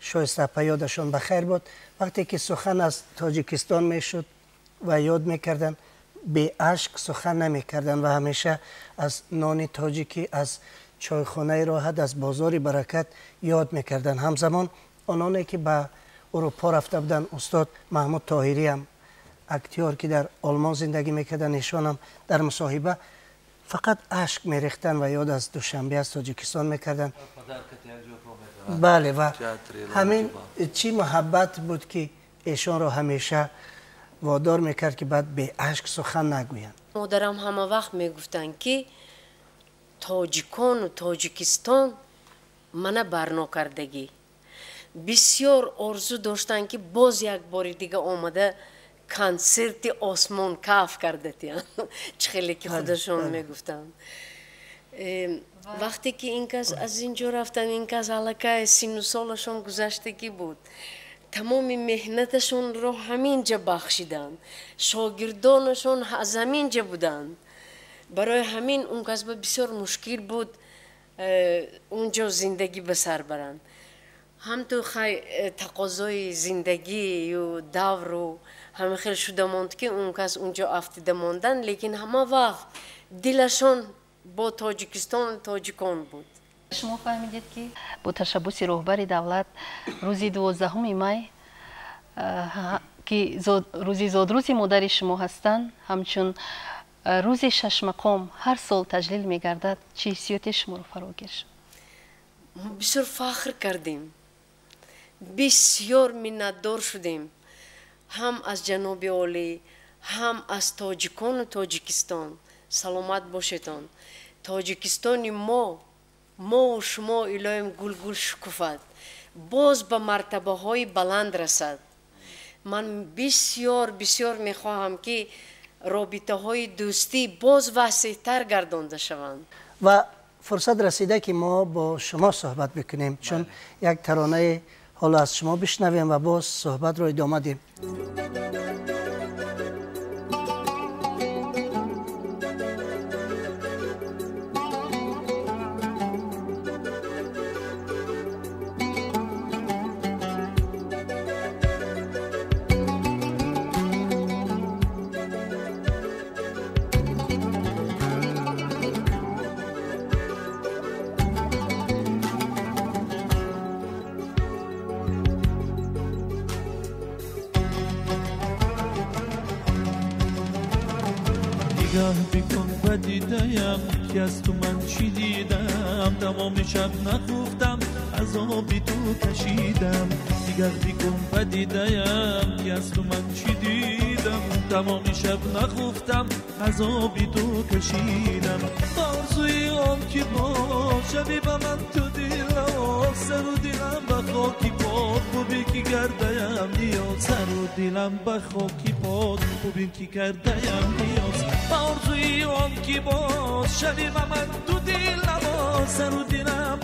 شایسته یادشان بخیر بود وقتی که سخن از تاجیکستان می‌شد و یاد می‌کردن به عشق سخن نمی‌کردن و همیشه از نان تاجیکی از چایخانه راحت از بازار برکت یاد می‌کردن. همزمان آنانی که به اروپا رفته بودن استاد محمود طاهری هم اکتیار که در آلمان زندگی می‌کردن ایشان هم در مصاحبه فقط عشق میریختن و یاد از دوشنبه از تاجیکستان می‌کردن. بله و همین چی محبت بود که ایشان را همیشه وادار می‌کرد که بعد به عشق سخن نگویند. مادرم همه وقت می‌گفتن که тоҷикону тоҷикистон мана барно кардагӣ бисёр орзу доштанд ки боз як бори дига омада консерти осмон каф кардатиам чӣ хеле ки худашон мегуфтанд вақте ки ин кас аз ин ҷо рафтан ин кас ҳалакай сину солашон гузаштагӣ буд тамоми меҳнаташонро ҳамин ҷа бахшиданд. Шогирдонашон аз ҳамин ҷа буданд барои ҳамин он кас ба бисёр мушкил буд унҷо зиндагӣ ба сар баранд ҳамту хай э, тақозои зиндагию давру ҳама хел шуда монд ки он кас унҷо афтида мондан лекин ҳама вақт дилашон бо тоҷикистон тоҷикон буд. Шумо фаҳмидед ки бо ташаббуси роҳбари давлат рӯзи дувоздаҳуми май э, ки рӯзи зодрӯзи модари шумо ҳастанд ҳамчун э, рӯзи шашмақом ҳар сол таҷлил мегардад чӣ ҳиссиёте шуморо фарогир шуд бисёр фахр кардем. Бисёр миннатдор шудем. Ҳам аз ҷаноби олӣ ҳам аз тоҷикону тоҷикистон. Саломат бошедон тоҷикистони мо мову шумо илоҳим гулгул шукуфад. Боз ба мартабаҳои баланд расад. Ман бисёр бисёр мехоҳам ки رابطه های دوستی باز وسیع تر گردانده شوند. و فرصت رسیده که ما با شما صحبت بکنیم چون بله. یک ترانه حالا از شما بشنویم و باز صحبت را ادامه دیم. نگاه بکن و دیدم که از تو من چی دیدم تمام شب نخفتم از آبی تو کشیدم. نگاه بکن و دیدم که از تو من چی دیدم؟ تمام شب نخفتم آبی تو کشیدم. آرزوی آن که باشمی با من تو دیلم سر و دیلم به خاکی پاد ببین که گردیم نیاز. سر و دیلم به خاکی پاد ببین که گردیم نیاز. آرزوی آن که باشمی با من تو دیلم سرودیلم سر و دلم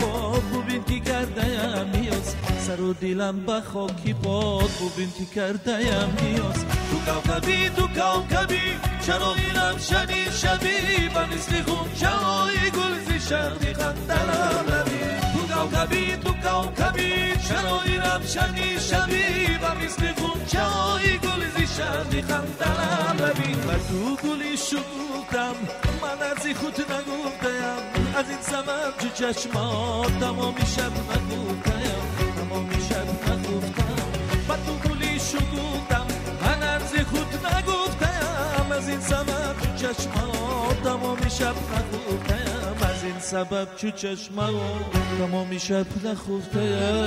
باد ببین که کرده میاز سر و دلم بخاکی باد ببین که کرده میاز تو کوکبی تو کوکبی چرا اینم شبی شبی. من مثل خون چای گل ز شرقی قندرم روی. تو کوکبی تو کوکبی چرا اینم شبی شبی. من مثل خون چای گل ز شرقی قندرم روی. و تو گلی شدم من از خود نگفتم از این سبب چه چشمات تمامی شب نگفتم تمامی شب نگفتم و تو گلی من از خود نگفتم. از این سبب چو چشمات تمام شب نخفتم از این سبب چو چشمات تمام شب نخفتم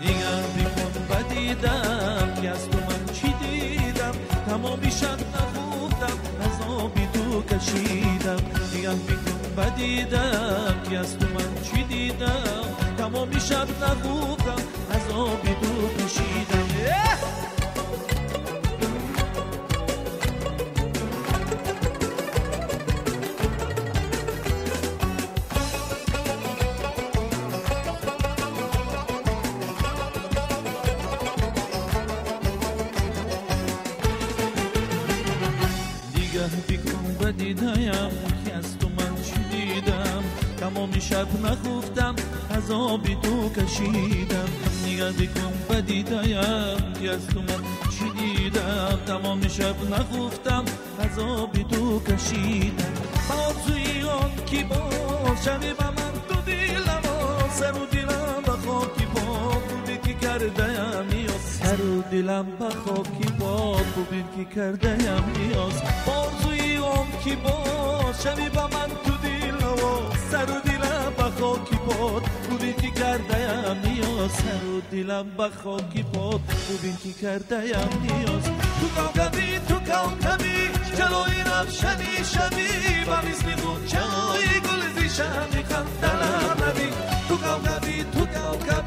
نگاه بیکن و دیدم که از تو من چی دیدم؟ تمام شب نخفتم از آبی تو کشیدم. نگاه بیکن و دیدم که از تو من چی دیدم تمام شب نخفتم از آبی تو کشیدم نگاه تمام شب نخفتم آبی تو کشیدم. نگاه بکن و دیدم که از تو من چی دیدم تمام شب نخفتم آبی تو کشیدم. آرزوی آن کی باشمی و من تو دیلم سر و دیلم و خاکی با بودی که کردم نیاز. سر و دیلم و خاکی با بودی که کردم نیاز. آرزوی آن کی باشمی و من تو و سر و دیلم بخاکی باد. ببین که کرده ام نیاز. سر و دیلم بخاکی باد. ببین که کرده ام نیاز. تو کاغبی تو کاغبی جلوی نفشنی شبی و مثل خود چای گل زیشمی خندلم تو کاغبی تو کاغبی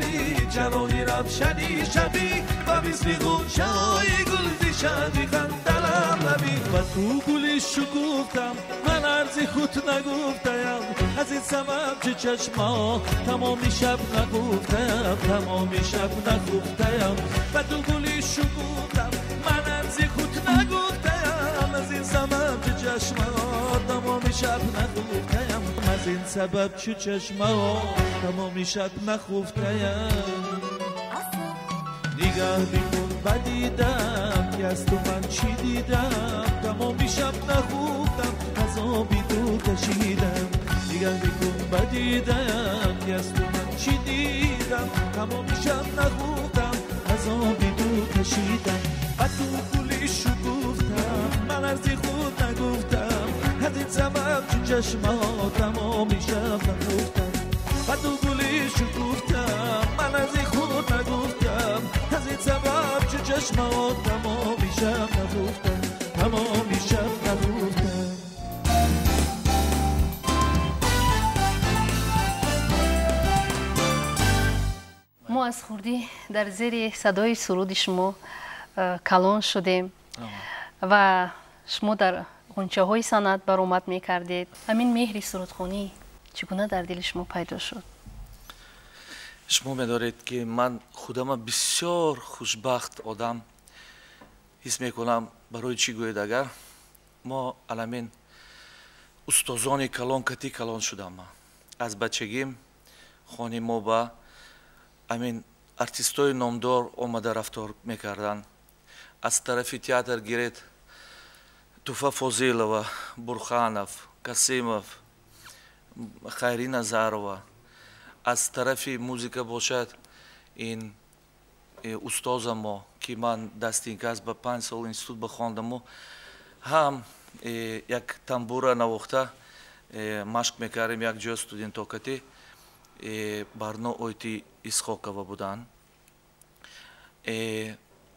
جلوی نفشنی شبی و مثل خونچه های گل زیشمی خندلم نبی و تو گلی شکوفتم من عرضی خود نگفتم. از این سبب چه چشما تمامی شب نگفتم تمامی شب نگفتم. و تو گلی شکوفتم من عرضی خود نگفتم. از این سبب چه چشما تمامی شب نگفتم. از این سبب چه چشما تمامی شب نگفتم. نگاه بیکن و دیدم که از تو من چی دیدم. تمامی شب نخوردم از آبی تو کشیدم. نگاه بیکن و دیدم که از تو من چی دیدم. تمامی شب نخوردم از آبی تو کشیدم. و تو گلی شکوفتم من از خود نگفتم. از این سبب چه چشما تمامی شب نخوردم و تو گلی شکوفتم من از خود نگفتم. سبب چه چشما تمامی شب نگفتم تمامی شب نگفتم мо аз хурдӣ дар зери садои суруди шумо э, калон шудем ва шумо дар ғунчаҳои санъат баромад мекардед ҳамин меҳри сурудхонӣ чӣ гуна дар дили шумо пайдо шуд шумо медоред ки ман худама бисёр хушбахт одам. Ҳис мекунам барои чӣ гӯед агар? Мо аламин устозони калон кати калон шудам. Аз бачагим хони мо ба амин артистои номдор омада рафтор мекарданд. Аз тарафи театр гиред туфа фозилова бурханов касимов хайри назарова аз тарафи музика бошад. Ин устоза мо ки ман дастин кас ба панҷ сол институт бахондаму ҳам як тамбура навохта машқ мекардем як ҷо студентокатӣ барно ойти исхокова буданд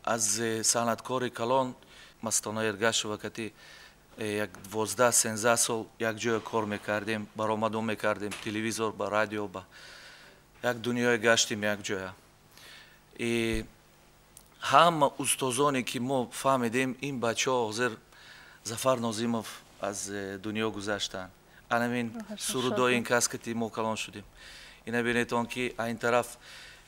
аз санъаткори калон мастона эргашова кати як двоздаҳ сенздаҳ сол як ҷое кор мекардем баромаду мекардем телевизор ба радио ба як дунёе гаштем як ҷоя. Ҳама устозоне ки мо фаҳмидем ин бачаҳо ҳозир зафар нозимов аз дунё гузаштанд анамин сурудои ин кас кати мо калон шудем. Ина бинедон ки аин тараф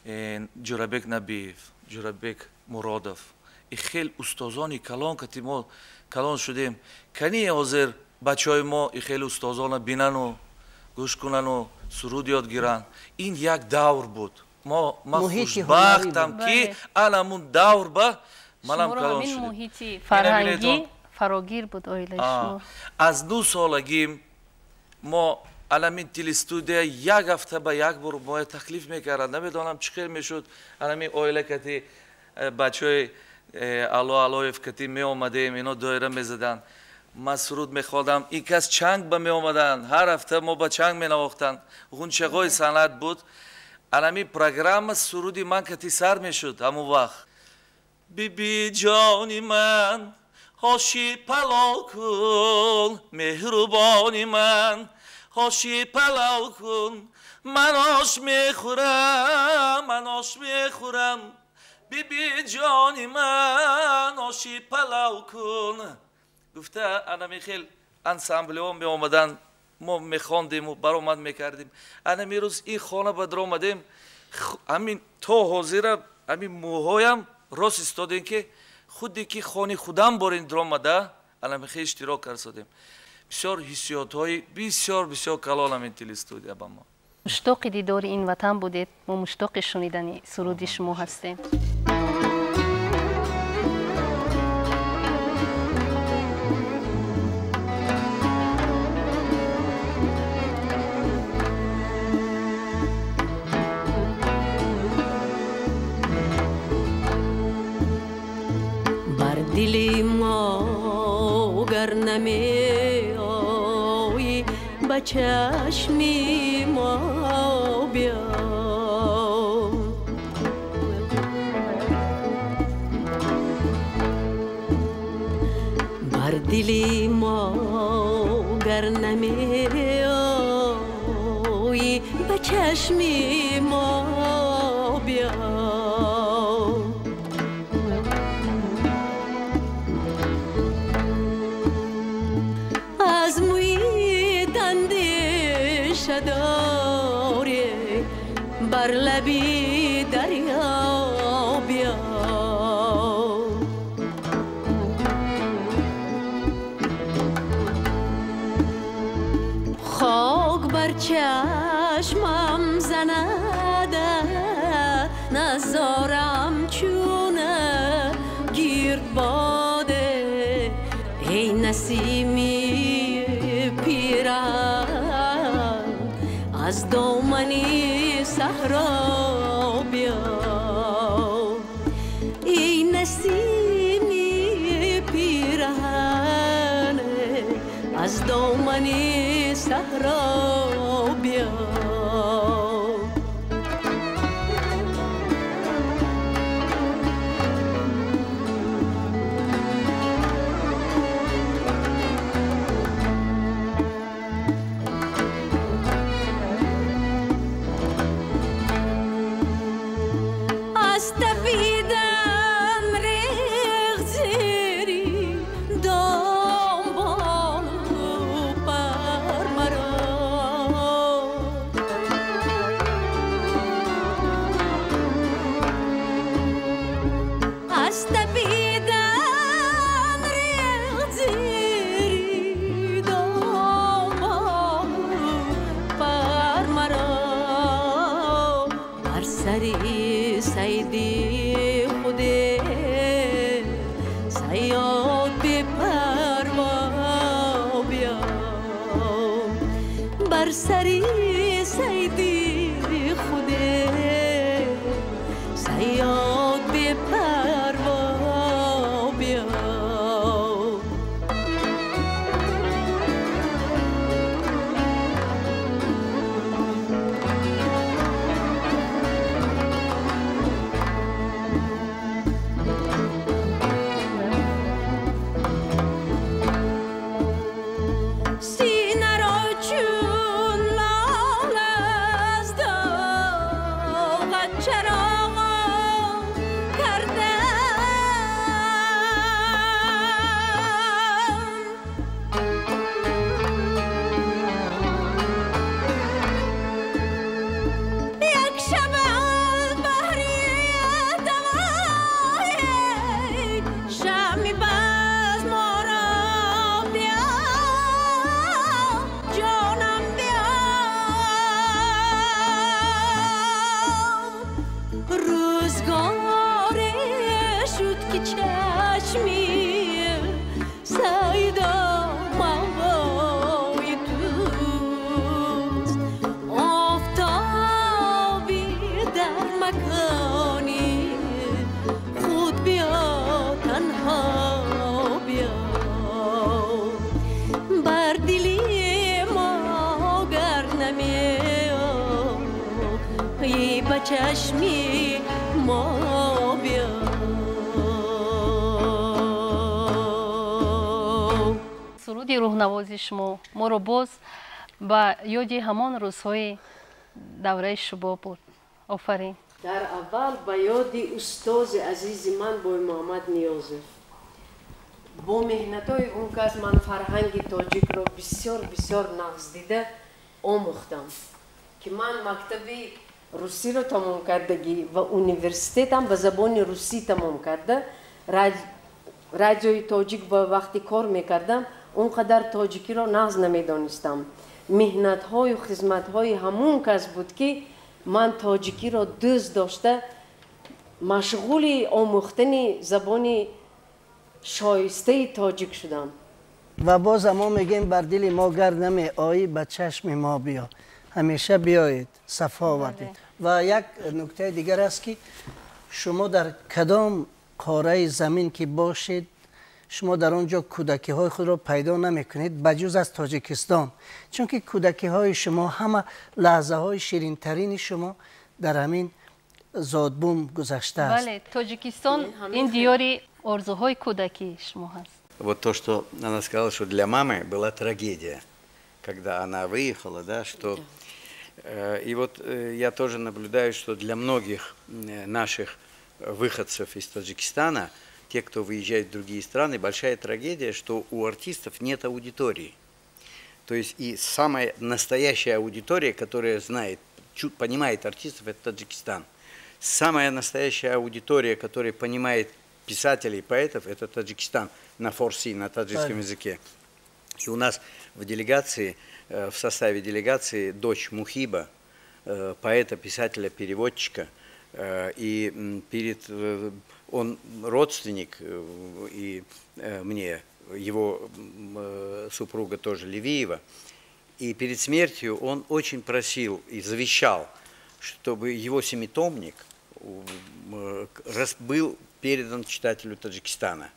ҷурабек набиев ҷурабек муродов и хел устозони калон кати мо калон шудем. Кани ҳозир бачаҳои мо и хеле устозона бинану гӯш кунану суруд ёд гиранд ин як давр буд. Мо ма хушбахтам ки анамун давр ба манам калон шудем фарогир буд оилаи шумо аз ду солагим мо аламин телестудия як ҳафта ба як бор моя таклиф мекарданд намедонам чӣ хел мешуд. Аламин оила кати э, бачаҳои Э, ало алоев кати меомадем ино доира мезаданд ман суруд мехоҳдам ин кас чанг ба меомаданд. Ҳар ҳафта мо ба чанг менавохтанд. Ғунчағои санъат буд. Анами программа суруди ман кати сар мешуд ҳамун вақт. Биби ҷони ман ҳоши палов кун меҳрубони ман ҳоши палав кун ман ош мехӯрам ман ош мехӯрам. Биби ҷони ман оши палав кун гуфта анами хел ансамблиҳо меомаданд мо мехондему баромад мекардем. Анами рӯз ин хона ба дромадем амин то ҳозира амин мӯҳоям рост истодем ки худе ки хони худам борин дромада анами хел иштирок карсодем бисёр ҳиссиётҳои бисёр бисёр калон амин телестудия ба мо муштоқи дидори ин ватан будед. Мо муштоқи шунидани суруди шумо ҳастем نه می آیی به ما بیا. بر دلی ما گر نمی آیی ما بیا. Рӯҳнавози шумо моро боз ба ёди ҳамон рӯзҳои давраи шубо бурд офарин. Дар аввал ба ёди устози азизи ман бой муҳаммад ниёзов бо меҳнатҳои он кас ман фарҳанги тоҷикро бисёр бисёр нағз дида омӯхтам ки ман мактаби русиро тамом кардагӣ ва университетам ба забони русӣ тамом карда. Радиои тоҷик ба вақти кор мекардам اونقدر تاجیکی را ناز نمی‌دانستم مهنت های و خدمت های همون کس بود که من تاجیکی را دوست داشته مشغول آموختن زبان شایسته تاجیک شدم. و باز ما میگیم بر دل ما گرد نمی آیی به چشم ما بیا. همیشه بیایید صفا بله. آوردید و یک نکته دیگر است که شما در کدام قاره زمین که باشید шумо дар он ҷо кӯдакиҳои худро пайдо намекунед ба ҷуз аз тоҷикистон чунки кӯдакиҳои шумо ҳама лаҳзаҳои ширинтарини шумо дар ҳамин зодбум гузаштааст бале тоҷикистон ин диёри орзуҳои кӯдакии шумо ҳаст Вот то, что она сказала, что для мамы была трагедия, когда она выехала, да, что... Э, и вот э, я тоже наблюдаю, что для многих э, наших выходцев из Таджикистана – те, кто выезжает в другие страны, большая трагедия, что у артистов нет аудитории. То есть и самая настоящая аудитория, которая знает, понимает артистов, это Таджикистан. Самая настоящая аудитория, которая понимает писателей, поэтов, это Таджикистан на форси, на таджикском языке. И у нас в делегации, э, в составе делегации дочь Мухиба, э, поэта, писателя, переводчика, э, и перед он родственник э, и э, мне, его э, супруга тоже Левиева, и перед смертью он очень просил и завещал, чтобы его семитомник был передан читателю Таджикистана.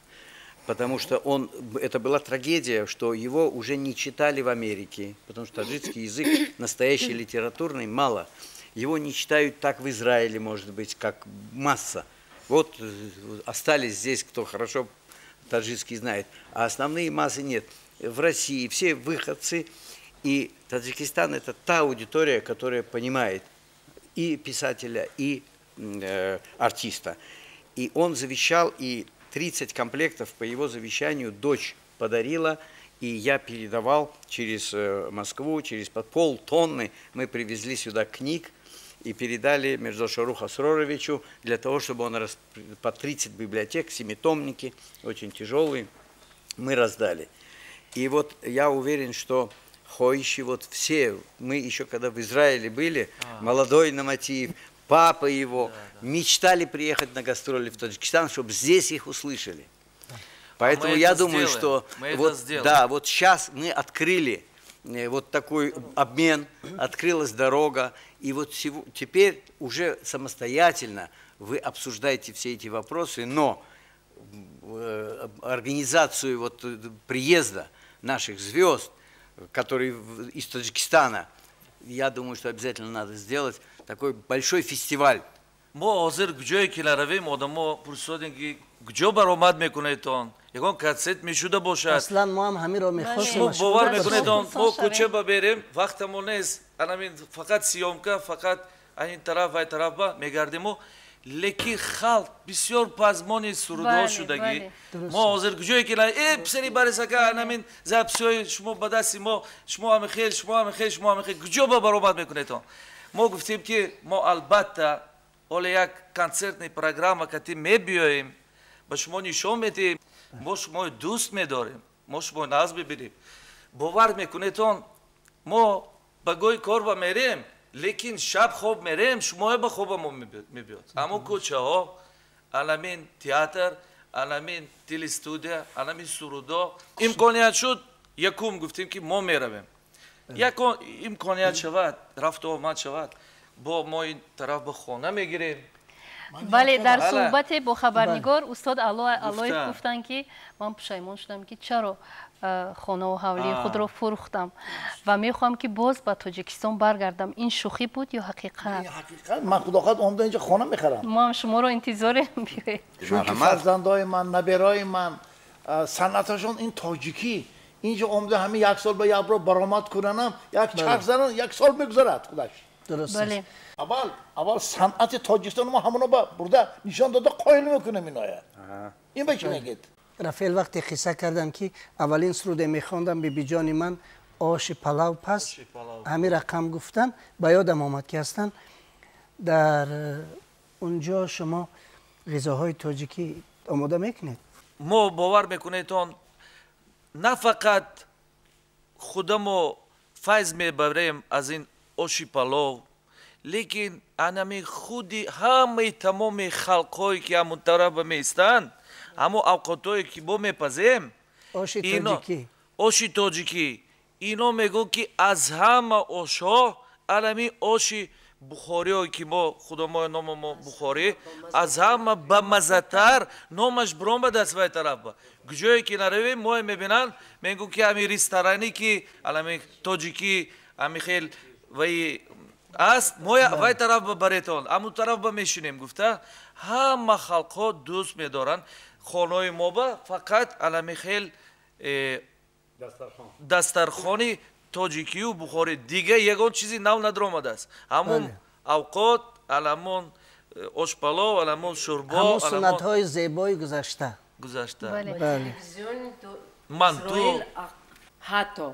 Потому что он, это была трагедия, что его уже не читали в Америке, потому что таджикский язык настоящий литературный мало. Его не читают так в Израиле, может быть, как масса. Вот э, остались здесь, кто хорошо таджикский знает, а основные массы нет. В России все выходцы, и Таджикистан – это та аудитория, которая понимает и писателя, и э, артиста. И он завещал, и 30 комплектов по его завещанию дочь подарила, и я передавал через э, Москву, через полтонны мы привезли сюда книг, и передали Мирзошару Хасроровичу для того, чтобы он раз, по 30 библиотек, семитомники, очень тяжелые, мы раздали. И вот я уверен, что Хойши, вот все, мы еще когда в Израиле были, а. молодой Наматиев, папа его, да, да. мечтали приехать на гастроли в Таджикистан, чтобы здесь их услышали. Поэтому а я думаю, сделаем. что мы вот, да, вот сейчас мы открыли вот такой обмен, открылась дорога, и вот теперь уже самостоятельно вы обсуждаете все эти вопросы, но э, организацию вот э, приезда наших звезд, которые из Таджикистана, я думаю, что обязательно надо сделать такой большой фестиваль. мо ҳозир ҷое ки наравем одамо пурсодем ки куҷо баромад мекунедтон ягон катсет мешуда бошад. Аслан мо ҳам ҳамиро мехостем бовар мекунедон мо кӯча ба берем вақтамо нест анамин фақат сиёмка фақат анин тараф вай тарафба мегардему лекин халқ бисёр пазмони сурудҳо шудагӣ. мо ҳозир куҷое ки э писари барисака анамин записиҳои шумо ба дасти мо шумо ҳами хел шумо ҳами хел шумо ҳами хел. Куҷо ба баромад мекунедон мо гуфтем ки мо албатта ола як концертни программа кати мебиёем ба шумо нишон медиҳем мо шумои дӯст медорем мо шумои нағз бибинем. Бовар мекунедон мо ба гоҳи кор ба мерем лекин шаб хоб мерем шумое ба хоба мо мебиёд. Аммо кӯчаҳо аламин театр аламин телестудия аламин сурудо имконият шуд якум гуфтем ки мо меравем. Як имконият шавад рафту омад шавад. Бо мо ин тараф ба хона мегирем ولی در صحبت با خبرنگار بله. استاد علای گفتن که من پشیمان شدم که چرا خانه و حولی خود را فروختم و می‌خوام که باز به تاجیکستان برگردم. این شوخی بود یا حقیقت؟ حقیقت. من خودخواهد آمده اینجا خانه می‌خرم. ما شما رو انتظار بیایید چون فرزندای من نبرای من سنتشون این تاجیکی. اینجا آمده همین یک سال به یبرو برامت کننم. یک چرخ زنن یک سال بگذارد خودش درست بله. اول اول صنعت تاجیکستان ما همونو با برده نشان داده قائل می‌کنه اینایا این بچه میگید رفیل وقتی قصه کردم که اولین سرود میخواندم به جان من آش پلاو پس همین رقم گفتن به یادم آمد که هستن در اونجا شما غذاهای تاجیکی آماده می‌کنید ما باور میکنیتان نه فقط خودمو فیض می‌بریم از این оши палов лекин анами худи ҳамаи тамоми халқҳое ки ҳамун тарафа меистанд ҳамон авқотое ки мо мепазем оши тоҷикӣ. Ино мегӯ ки аз ҳама ошҳо алами оши бухориҳое ки мо худомои номо мо бухорӣ аз ҳама бамазатар номаш биромадааст вай тарафа куҷое ки наравем мое мебинанд мегӯ ки ҳами ресторанӣ ки алами тоҷикӣ ҳами хел ваи аст мо вай тараф ба баретон ҳамун тараф ба мешинем гуфта. Ҳама халқҳо дӯст медоранд. Хонаҳои мо ба фақат алами хел э, дастархони тоҷикию бухорӣ дигар ягон чизи нав надромадааст ҳамун авқот аламон э, ошпалов аламон шӯрбо суннатҳои зебои гузашта. гузашта. Манту ҳатто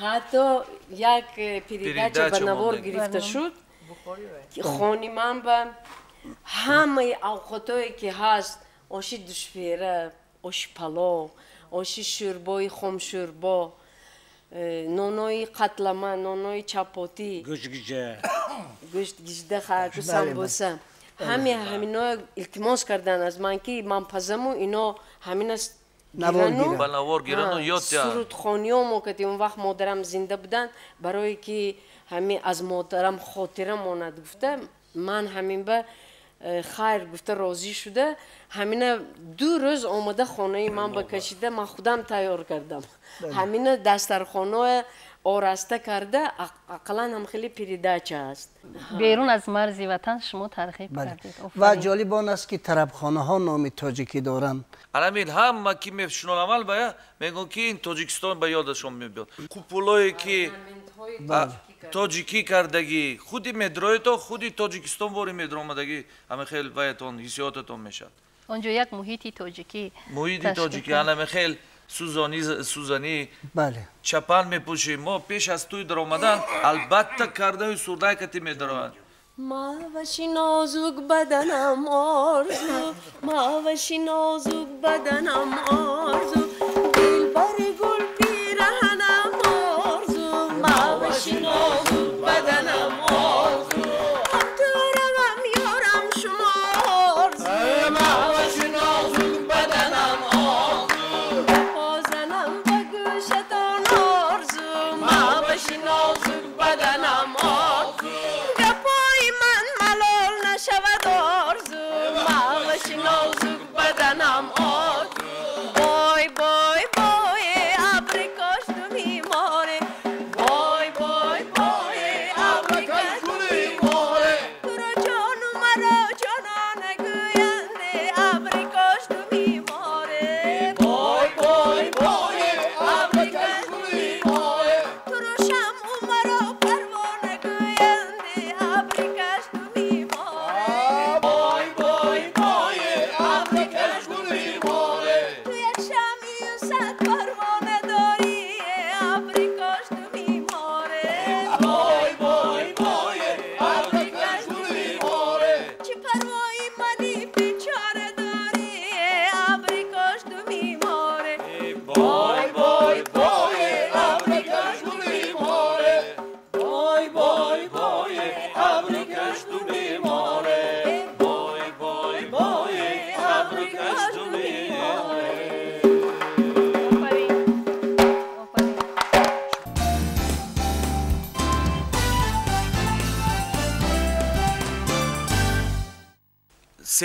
ҳатто як э, передача ба навор гирифта шуд хони ман ба ҳамаи авқотое ки ҳаст оши душфера оши палов оши шӯрбои хомшӯрбо э, нонои қатлама нонои чапотӣ гӯштгижда хаку самбуса ҳами ҳамино илтимос карданд аз ман ки ман пазаму ино ҳамина сурудхониҳо мо кати он вақт модарам зинда буданд барое ки ҳами аз модарам хотира монад. Гуфта ман ҳамин ба Э, хайр гуфта розӣ шуда. Ҳамина ду рӯз омада хонаи ман ба кашида ман худам тайёр кардам. Ҳамина дастархоноеораста карда ақаллан ҳам хеле передача аст. Берун аз марзи ватан шумо тарғиб кардед. Ва ҷолиб он аст ки тарабхонаҳо номи тоҷикӣ доранд. Аламин ҳама ки мешунонамал бая мегӯн ки ин тоҷикистон ба ёдашон мебиёд қупулое ки тоҷикӣ кардагӣ. Худи медроето худи тоҷикистон вори медромадагӣ ҳама хел ваятон ҳиссиётатон мешавад. Онҷо як муҳити тоҷикӣ муҳити тоҷикӣ ҳанаме хел سوزانی سوزانی بله چپان میپوشی ما پیش از توی در آمدن البته کرده سرده کتی میدارد ما وشی نازک بدنم آرزو ما وشی نازک بدنم آرزو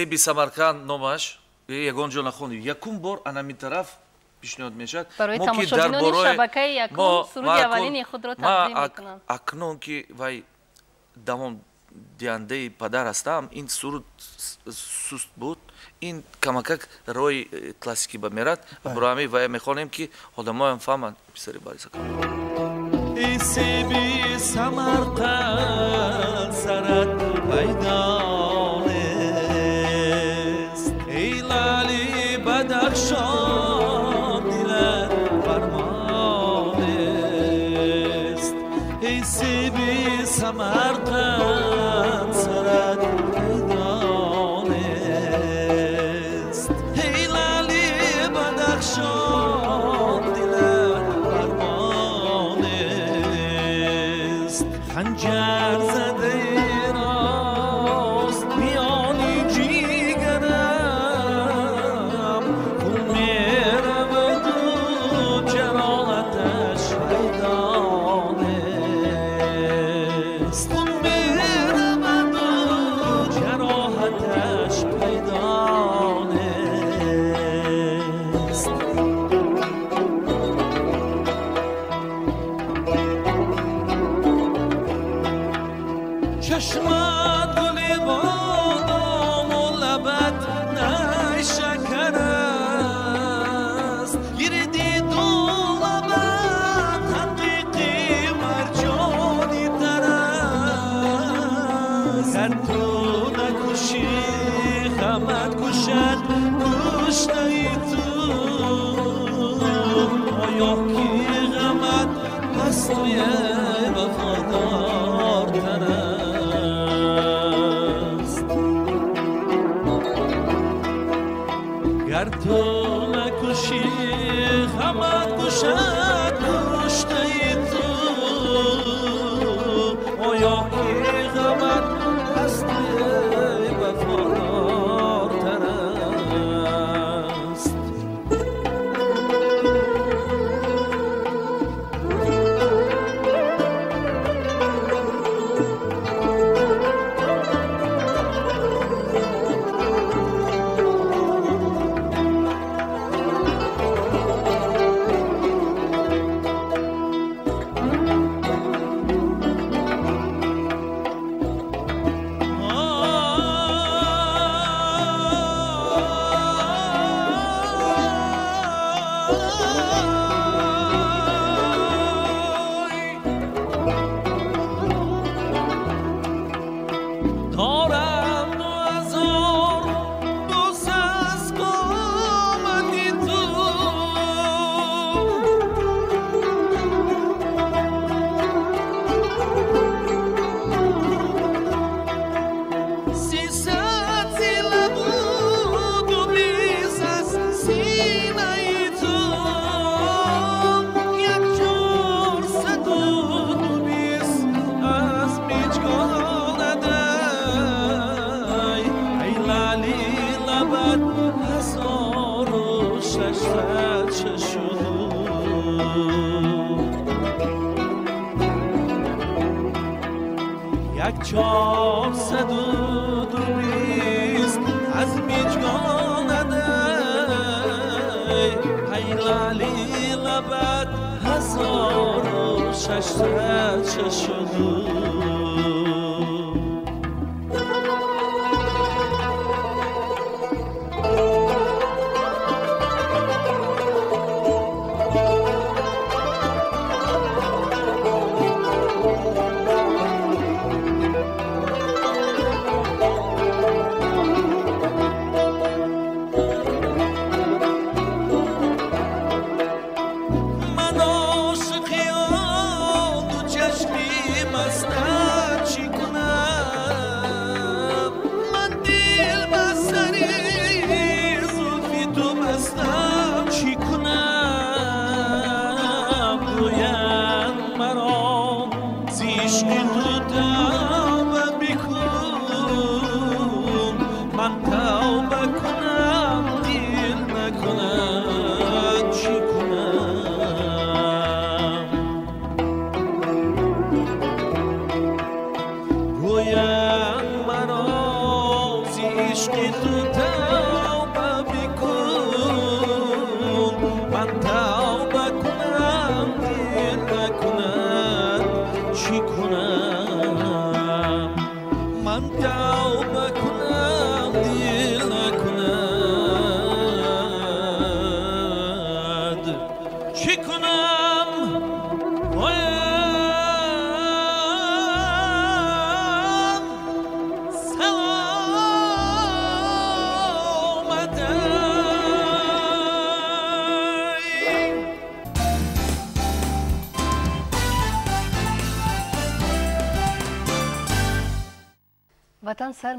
себи самарканд номаш ягон ҷо нахонӣ? Якум бор анамин тараф пишниҳод мешавад. Барои тамошобинони шабакаи якум суруди аввалини худро тақдим мекунам. акнун ки вай давом диҳандаи падар ҳастам ин суруд суст буд. Ин камакак роҳи э, классикӣ ба мерад. Бро ҳамин вая мехонем ки одамоям фаҳманд писари барисака себи самарқанд сарат пайдонест یک چار دو بیست از میجانده هزار و ششصد شد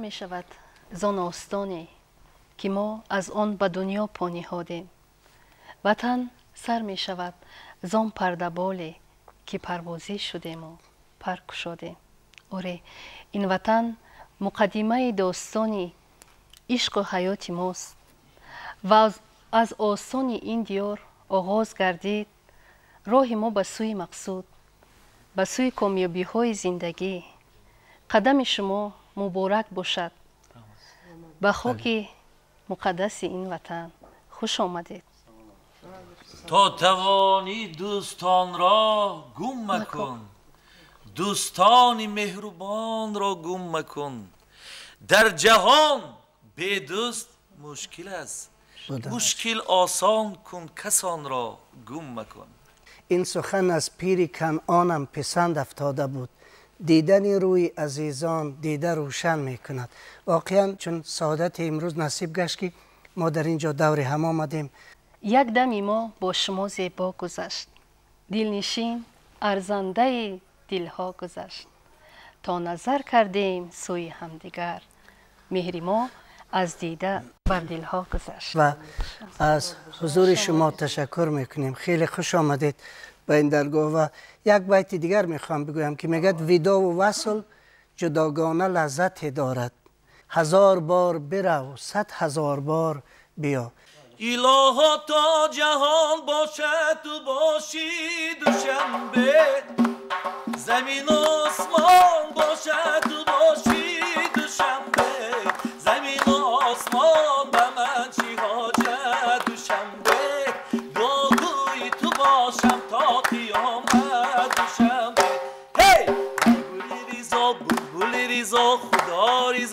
мешавад? Зон остоне ки мо аз он ба дунё по ниҳодем. Ватан сар мешавад. Зон пардаболе ки парвозӣ шудему пар кушодем оре ин ватан муқаддимаи достони ишқу ҳаёти мост. Ва аз осони ин диёр оғоз гардид. Роҳи мо ба сӯи мақсуд ба сӯи комёбиҳои зиндагӣ. Қадами шумо مبارک باشد. به خاک مقدس این وطن خوش آمدید. تا توانی دوستان را گم خب. مکن. دوستان مهربان را گم مکن. در جهان به دوست مشکل است. بله. مشکل آسان کن کسان را گم مکن. این سخن از پیری آنم پسند افتاده بود. دیدن روی عزیزان دیده روشن می کند واقعا چون سعادت امروز نصیب گشت که ما در اینجا دور هم آمدیم. یک دمی ما با شما زیبا گذشت. دلنشین ارزنده دلها گذشت. تا نظر کردیم سوی همدیگر. مهری ما از دیده بر دلها گذشت. و از حضور شما تشکر می‌کنیم. خیلی خوش آمدید. به این درگاه و یک بیت دیگر می‌خوام بگویم که میگد ویدا و وصل جداگانه لذت دارد. هزار بار برو صد هزار بار بیا. الها تا جهان باشد تو باشی دوشنبه. زمین و آسمان باشد تو باشی دوشنبه. زمین و آسمان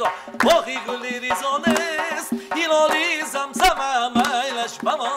so, Bochi guli di sones, ilo li zam zama, mai lesh pamo